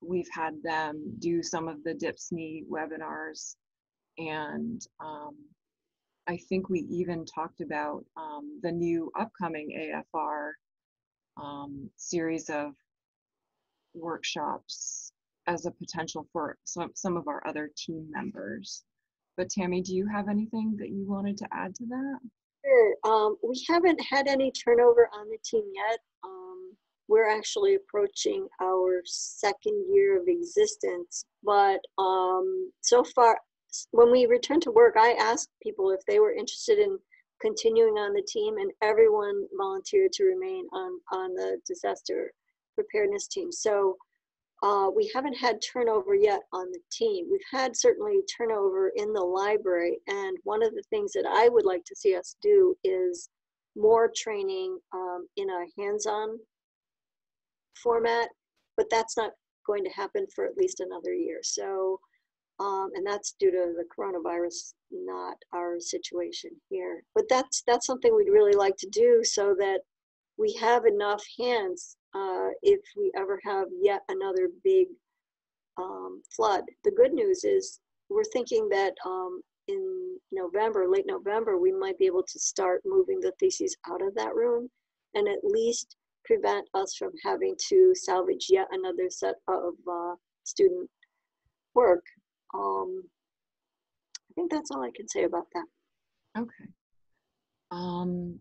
we've had them do some of the DHPSNY webinars, and um, I think we even talked about um, the new upcoming AFR um, series of workshops as a potential for some, some of our other team members. But Tammy, do you have anything that you wanted to add to that? Sure. Um, we haven't had any turnover on the team yet. Um, we're actually approaching our second year of existence, but um, so far, when we returned to work, I asked people if they were interested in continuing on the team, and everyone volunteered to remain on on the disaster preparedness team. So uh, we haven't had turnover yet on the team. We've had certainly turnover in the library, and one of the things that I would like to see us do is more training um, in a hands-on format, but that's not going to happen for at least another year. So, um, and that's due to the coronavirus, not our situation here. But that's that's something we'd really like to do so that we have enough hands uh, if we ever have yet another big um, flood. The good news is we're thinking that um, in November, late November, we might be able to start moving the theses out of that room and at least prevent us from having to salvage yet another set of uh, student work. Um, think that's all I can say about that. Okay. Um,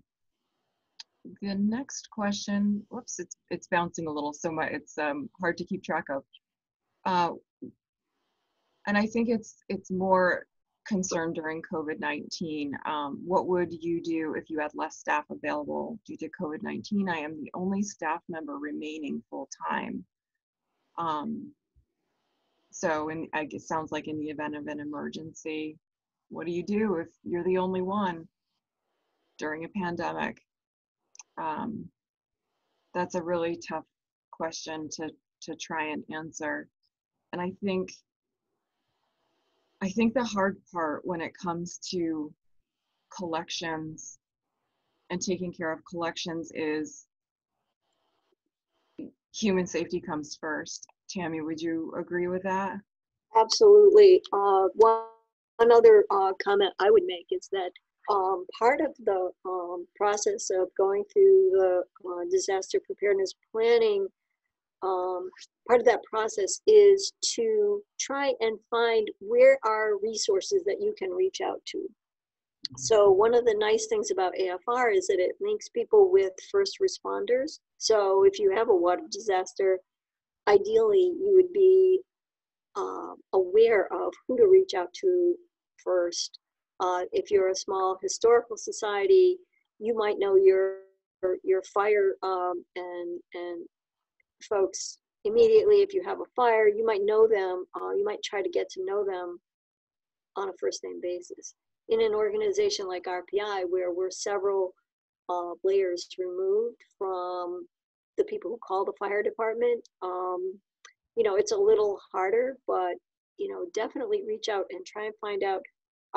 the next question, whoops, it's it's bouncing a little, so my it's um, hard to keep track of. Uh, and I think it's it's more concern during COVID-19. Um, what would you do if you had less staff available due to COVID-19? I am the only staff member remaining full-time. Um, so and I guess sounds like in the event of an emergency, what do you do if you're the only one during a pandemic? Um, that's a really tough question to, to try and answer. And I think I think the hard part when it comes to collections and taking care of collections is human safety comes first. Tammy, would you agree with that? Absolutely. Uh, one, one other uh, comment I would make is that um, part of the um, process of going through the uh, disaster preparedness planning um, part of that process is to try and find where are resources that you can reach out to. So one of the nice things about AFR is that it links people with first responders. So if you have a water disaster, ideally you would be uh, aware of who to reach out to first. Uh, if you're a small historical society, you might know your your fire um, and and folks immediately if you have a fire you might know them uh, you might try to get to know them on a first name basis in an organization like rpi where we're several uh, layers removed from the people who call the fire department um, you know it's a little harder but you know definitely reach out and try and find out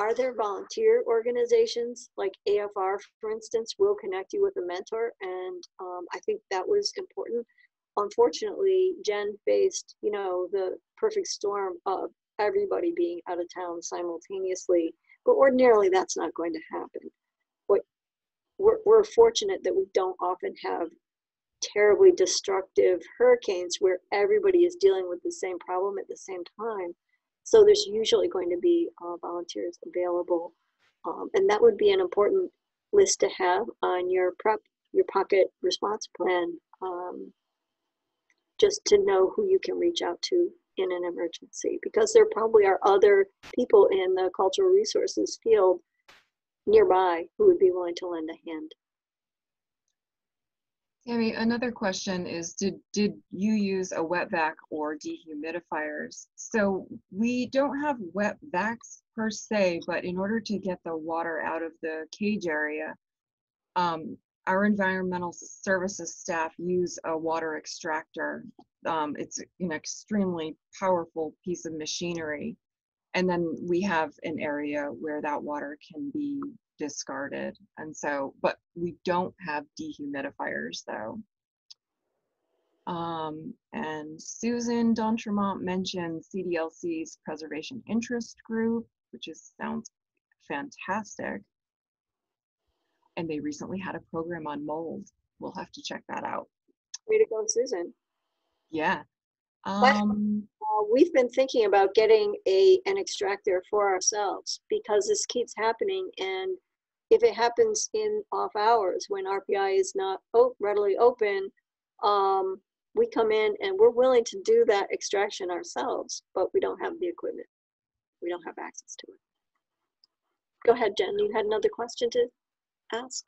are there volunteer organizations like afr for instance will connect you with a mentor and um, i think that was important unfortunately, Jen faced, you know, the perfect storm of everybody being out of town simultaneously. But ordinarily, that's not going to happen. What we're, we're fortunate that we don't often have terribly destructive hurricanes where everybody is dealing with the same problem at the same time. So there's usually going to be uh, volunteers available, um, and that would be an important list to have on your prep, your pocket response plan. Um, just to know who you can reach out to in an emergency because there probably are other people in the cultural resources field nearby who would be willing to lend a hand. Tammy, another question is did did you use a wet vac or dehumidifiers? So we don't have wet vacs per se, but in order to get the water out of the cage area, um, our environmental services staff use a water extractor. Um, it's an extremely powerful piece of machinery. And then we have an area where that water can be discarded. And so, but we don't have dehumidifiers though. Um, and Susan D'Entremont mentioned CDLC's Preservation Interest Group, which is sounds fantastic and they recently had a program on mold. We'll have to check that out. Way to go, Susan. Yeah. Um, uh, we've been thinking about getting a an extractor for ourselves because this keeps happening, and if it happens in off hours when RPI is not op- readily open, um, we come in and we're willing to do that extraction ourselves, but we don't have the equipment. We don't have access to it. Go ahead, Jen. You had another question to ask?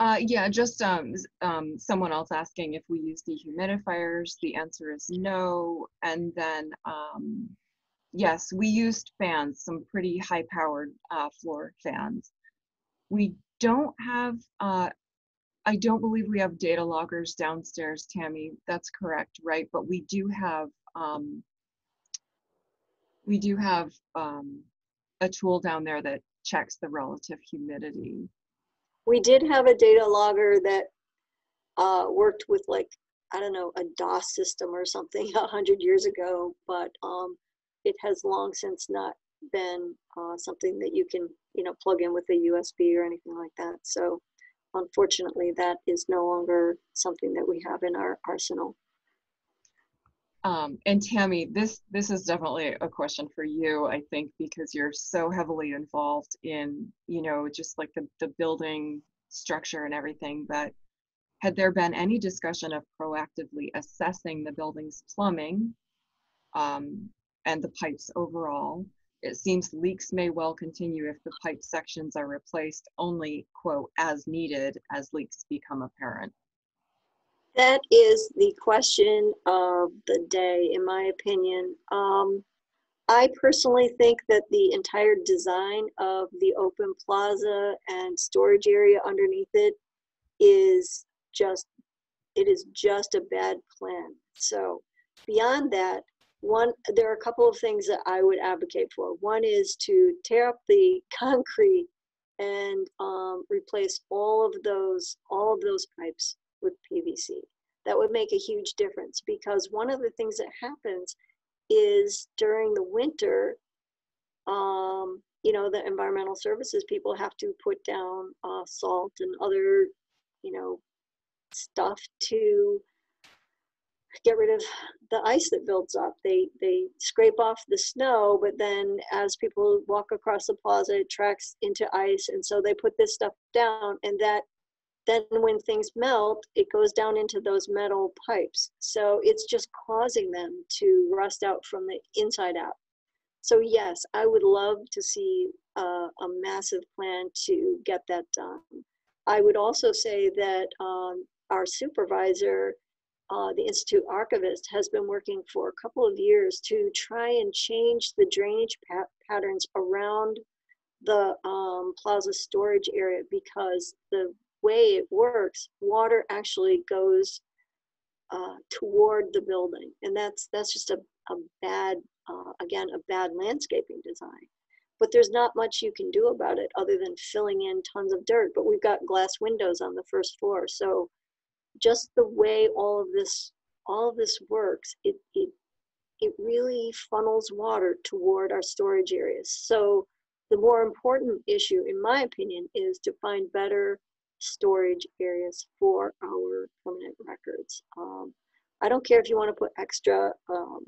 Uh, yeah, just um, um, someone else asking if we use dehumidifiers. The answer is no. And then, um, yes, we used fans, some pretty high powered uh, floor fans. We don't have, uh, I don't believe we have data loggers downstairs, Tammy. That's correct, right? But we do have, um, we do have um, a tool down there that checks the relative humidity we did have a data logger that uh, worked with like I don't know a DOS system or something a hundred years ago, but um, it has long since not been uh, something that you can you know plug in with a USB or anything like that. So unfortunately, that is no longer something that we have in our arsenal. Um, and Tammy, this this is definitely a question for you, I think, because you're so heavily involved in, you know, just like the, the building structure and everything. But had there been any discussion of proactively assessing the building's plumbing um, and the pipes overall it seems leaks may well continue if the pipe sections are replaced only, quote, as needed as leaks become apparent. That is the question of the day, in my opinion. Um, I personally think that the entire design of the open plaza and storage area underneath it is just, it is just a bad plan. So beyond that, one, there are a couple of things that I would advocate for. One is to tear up the concrete and um, replace all of those, all of those pipes with PVC. That would make a huge difference because one of the things that happens is during the winter, um, you know, the environmental services people have to put down uh, salt and other, you know, stuff to get rid of the ice that builds up. They they scrape off the snow, but then as people walk across the plaza, it tracks into ice, and so they put this stuff down, and that then when things melt, it goes down into those metal pipes. So it's just causing them to rust out from the inside out. So yes, I would love to see a, a massive plan to get that done. I would also say that um, our supervisor, uh, the Institute archivist, has been working for a couple of years to try and change the drainage pa patterns around the um, plaza storage area because the way it works, water actually goes uh, toward the building, and that's that's just a, a bad, uh, again, a bad landscaping design. But there's not much you can do about it other than filling in tons of dirt. But we've got glass windows on the first floor, so just the way all of this all of this works, it it it really funnels water toward our storage areas. So the more important issue, in my opinion, is to find better storage areas for our permanent records. Um, I don't care if you want to put extra um,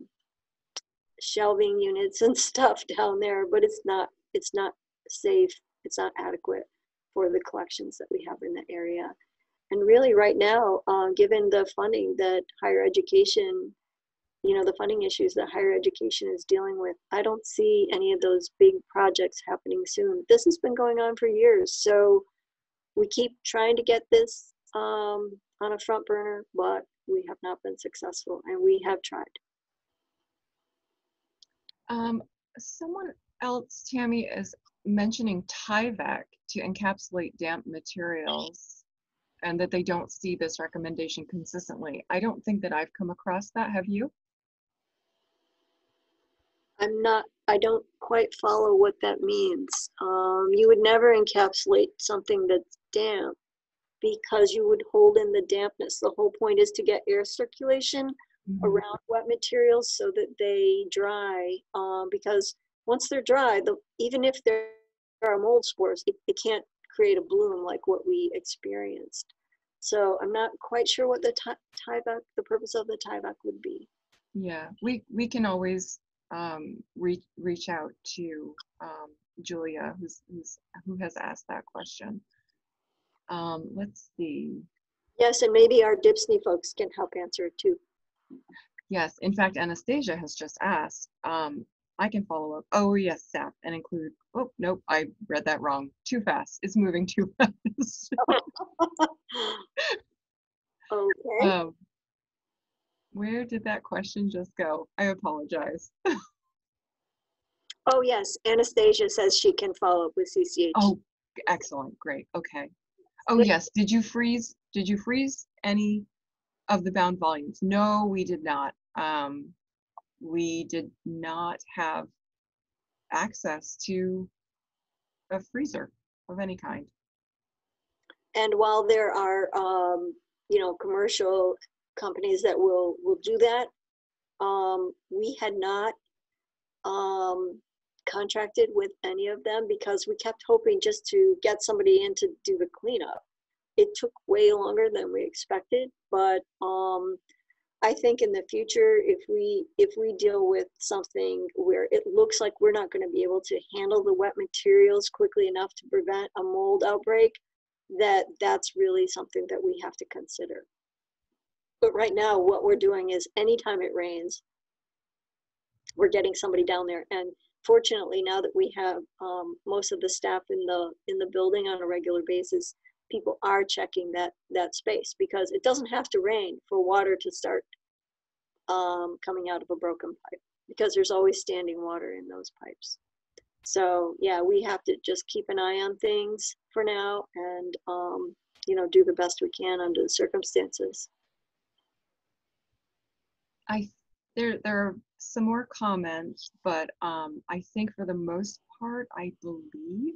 shelving units and stuff down there, but it's not it's not safe. It's not adequate for the collections that we have in the area. And really, right now, uh, given the funding that higher education, you know, the funding issues that higher education is dealing with, I don't see any of those big projects happening soon. This has been going on for years, so we keep trying to get this um, on a front burner, but we have not been successful, and we have tried. Um, someone else, Tammy, is mentioning Tyvek to encapsulate damp materials and that they don't see this recommendation consistently. I don't think that I've come across that. Have you? I'm not, I don't quite follow what that means. Um, you would never encapsulate something that's damp because you would hold in the dampness. The whole point is to get air circulation mm-hmm. around wet materials so that they dry. Um, because once they're dry, the, even if there are mold spores, it, it can't create a bloom like what we experienced. So I'm not quite sure what the Tyvek, the purpose of the Tyvek would be. Yeah, we we can always um, reach reach out to um, Julia, who's, who's who has asked that question. Um, let's see. Yes, and maybe our DHPSNY folks can help answer it too. Yes, in fact, Anastasia has just asked. Um, I can follow up. Oh yes, staff and include. Oh nope, I read that wrong. Too fast. It's moving too fast. okay. Um, where did that question just go? I apologize. oh yes, Anastasia says she can follow up with CCH. Oh, excellent, great, okay. Oh yes, did you freeze, did you freeze any of the bound volumes? No, we did not. Um, we did not have access to a freezer of any kind. And while there are, um, you know, commercial companies that will will do that, um, we had not um, contracted with any of them because we kept hoping just to get somebody in to do the cleanup. It took way longer than we expected, but um, I think in the future, if we if we deal with something where it looks like we're not going to be able to handle the wet materials quickly enough to prevent a mold outbreak, that that's really something that we have to consider. But right now, what we're doing is anytime it rains, we're getting somebody down there and fortunately, now that we have um, most of the staff in the in the building on a regular basis, people are checking that that space because it doesn't have to rain for water to start um, coming out of a broken pipe because there's always standing water in those pipes. So yeah, we have to just keep an eye on things for now and um, you know do the best we can under the circumstances. I there there are some more comments, but um, I think for the most part, I believe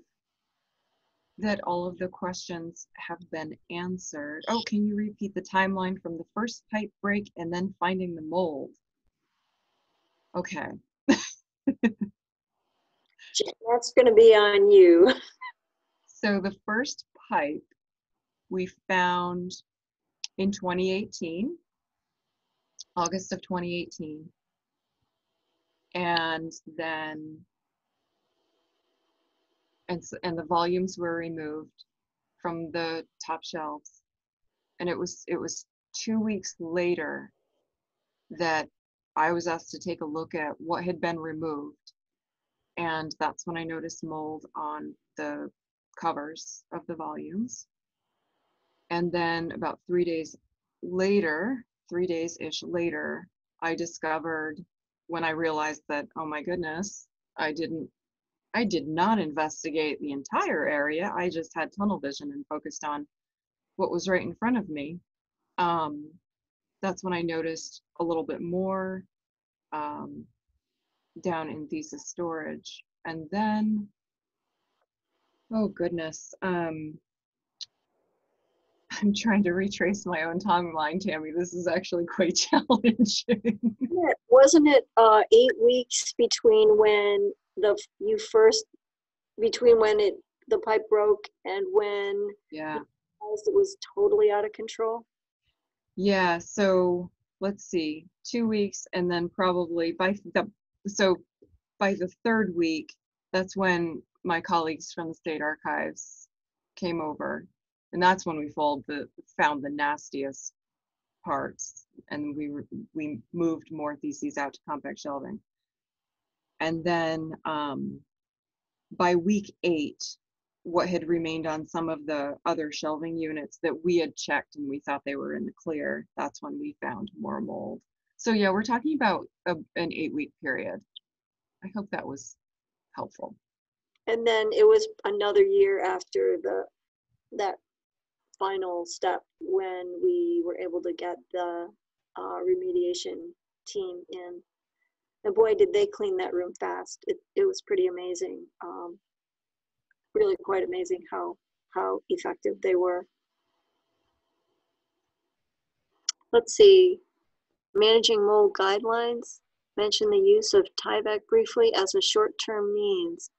that all of the questions have been answered. Oh, can you repeat the timeline from the first pipe break and then finding the mold? Okay. That's going to be on you. So the first pipe we found in 2018, August of 2018. And then, and, and the volumes were removed from the top shelves. And it was, it was two weeks later that I was asked to take a look at what had been removed. And that's when I noticed mold on the covers of the volumes. And then about three days later, three days ish later, I discovered when I realized that, oh my goodness, I didn't, I did not investigate the entire area. I just had tunnel vision and focused on what was right in front of me. Um, that's when I noticed a little bit more um, down in thesis storage. And then, oh goodness, um, I'm trying to retrace my own timeline, Tammy. This is actually quite challenging. Wasn't it uh, eight weeks between when the you first between when it the pipe broke and when yeah. it was totally out of control? Yeah, so let's see, two weeks, and then probably by the so by the third week, that's when my colleagues from the state archives came over, and that's when we fold the found the nastiest parts, and we we moved more theses out to compact shelving, and then um, by week eight, what had remained on some of the other shelving units that we had checked and we thought they were in the clear, that's when we found more mold. So yeah, we're talking about a, an eight week period. I hope that was helpful. And then it was another year after the that final step when we were able to get the uh, remediation team in. And boy, did they clean that room fast. It, it was pretty amazing. Um, really quite amazing how how effective they were. Let's see. Managing mold guidelines. Mention the use of Tyvek briefly as a short-term means.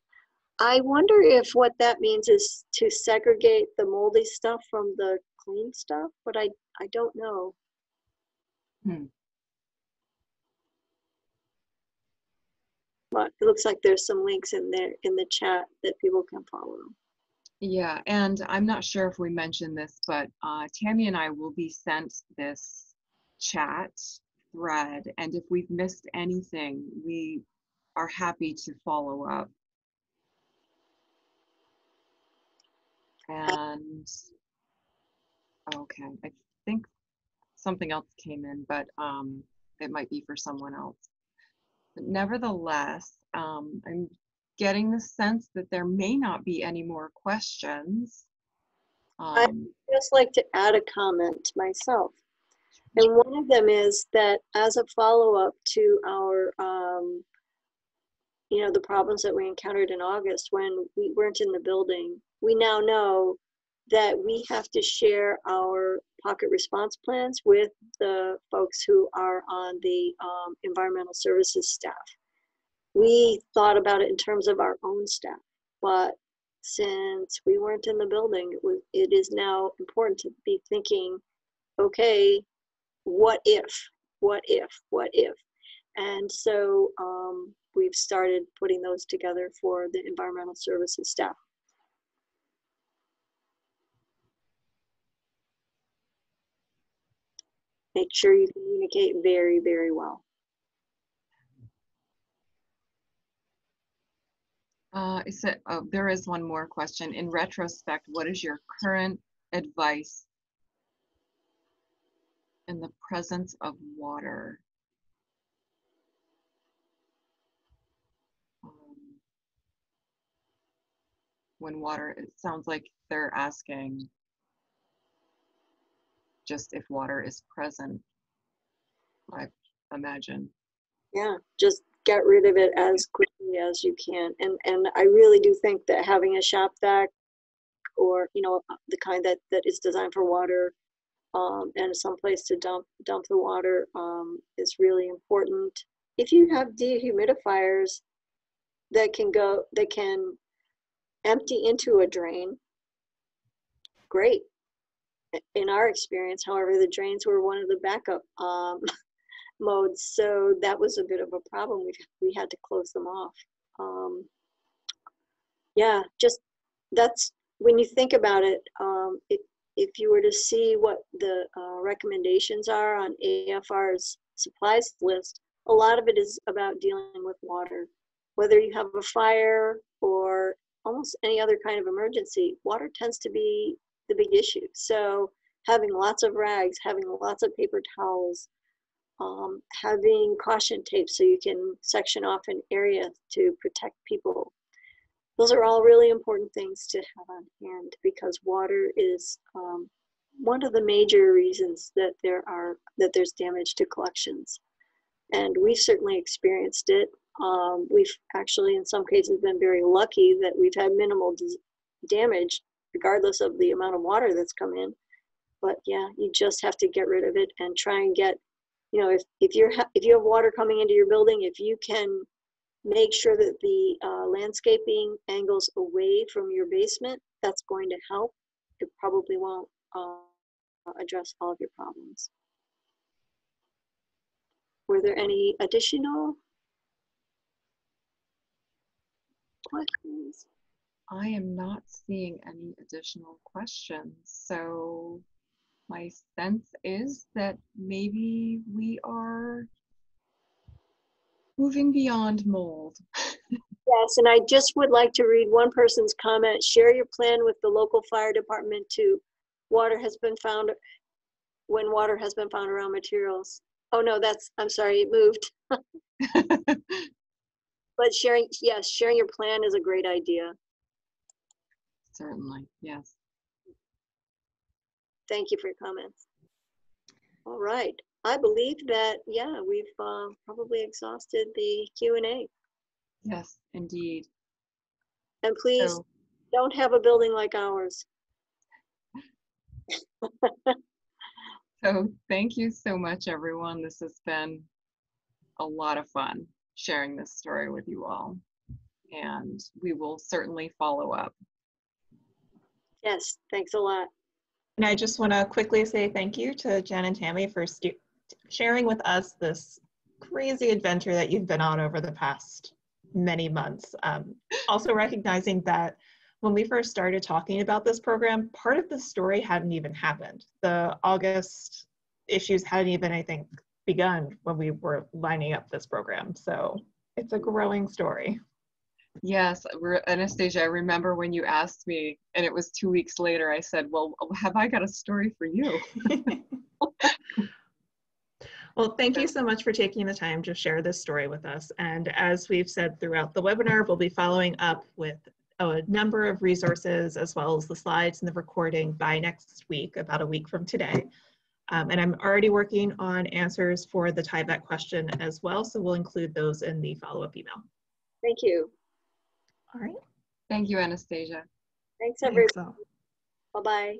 I wonder if what that means is to segregate the moldy stuff from the clean stuff, but I, I don't know. Hmm. It looks like there's some links in there in the chat that people can follow. Yeah, and I'm not sure if we mentioned this, but uh, Tammy and I will be sent this chat thread, and if we've missed anything, we are happy to follow up. And okay, I think something else came in, but um, it might be for someone else. Nevertheless, um, I'm getting the sense that there may not be any more questions. I- Um, just like to add a comment myself. And one of them is that as a follow-up to our, um, you know, the problems that we encountered in August when we weren't in the building, we now know that we have to share our pocket response plans with the folks who are on the um, environmental services staff. We thought about it in terms of our own staff, but since we weren't in the building, it was it is now important to be thinking, okay, what if, what if, what if, and so um, we've started putting those together for the environmental services staff. Make sure you communicate very, very well. Uh, is it, oh, there is one more question. In retrospect, what is your current advice in the presence of water? Um, when water, it sounds like they're asking just if water is present, I imagine. Yeah, just get rid of it as quickly as you can. And and I really do think that having a shop vac or you know the kind that that is designed for water um, and some place to dump dump the water um, is really important. If you have dehumidifiers that can go that can empty into a drain, great. In our experience, however, the drains were one of the backup um, modes, so that was a bit of a problem. We we had to close them off. Um, yeah, just that's when you think about it. Um, it if you were to see what the uh, recommendations are on AFR's supplies list, a lot of it is about dealing with water. Whether you have a fire or almost any other kind of emergency, water tends to be the big issue. So having lots of rags, having lots of paper towels, um, having caution tape so you can section off an area to protect people. Those are all really important things to have on hand because water is um, one of the major reasons that there are that there's damage to collections, and we've certainly experienced it. Um, we've actually, in some cases, been very lucky that we've had minimal damage, regardless of the amount of water that's come in. But yeah, you just have to get rid of it and try and get you know, if, if you're if you have water coming into your building, if you can make sure that the uh, landscaping angles away from your basement, that's going to help. It probably won't uh, address all of your problems. Were there any additional questions? I am not seeing any additional questions. So my sense is that maybe we are moving beyond mold. yes, and I just would like to read one person's comment. Share your plan with the local fire department to water has been found when water has been found around materials. Oh no, that's I'm sorry, it moved. but sharing yes, sharing your plan is a great idea. Certainly, yes. Thank you for your comments. All right. I believe that, yeah, we've uh, probably exhausted the Q&A. Yes, indeed. And please so, don't have a building like ours. so thank you so much, everyone. This has been a lot of fun sharing this story with you all. And we will certainly follow up. Yes, thanks a lot. And I just want to quickly say thank you to Jen and Tammy for sharing with us this crazy adventure that you've been on over the past many months. Um, also recognizing that when we first started talking about this program, part of the story hadn't even happened. The August issues hadn't even, I think, begun when we were lining up this program. So it's a growing story. Yes, Anastasia, I remember when you asked me, and it was two weeks later, I said, Well, have I got a story for you? well, thank you so much for taking the time to share this story with us. And as we've said throughout the webinar, we'll be following up with a number of resources as well as the slides and the recording by next week, about a week from today. Um, and I'm already working on answers for the Tyvek question as well, so we'll include those in the follow-up email. Thank you. All right. Thank you, Anastasia. Thanks, everyone. So. Bye-bye.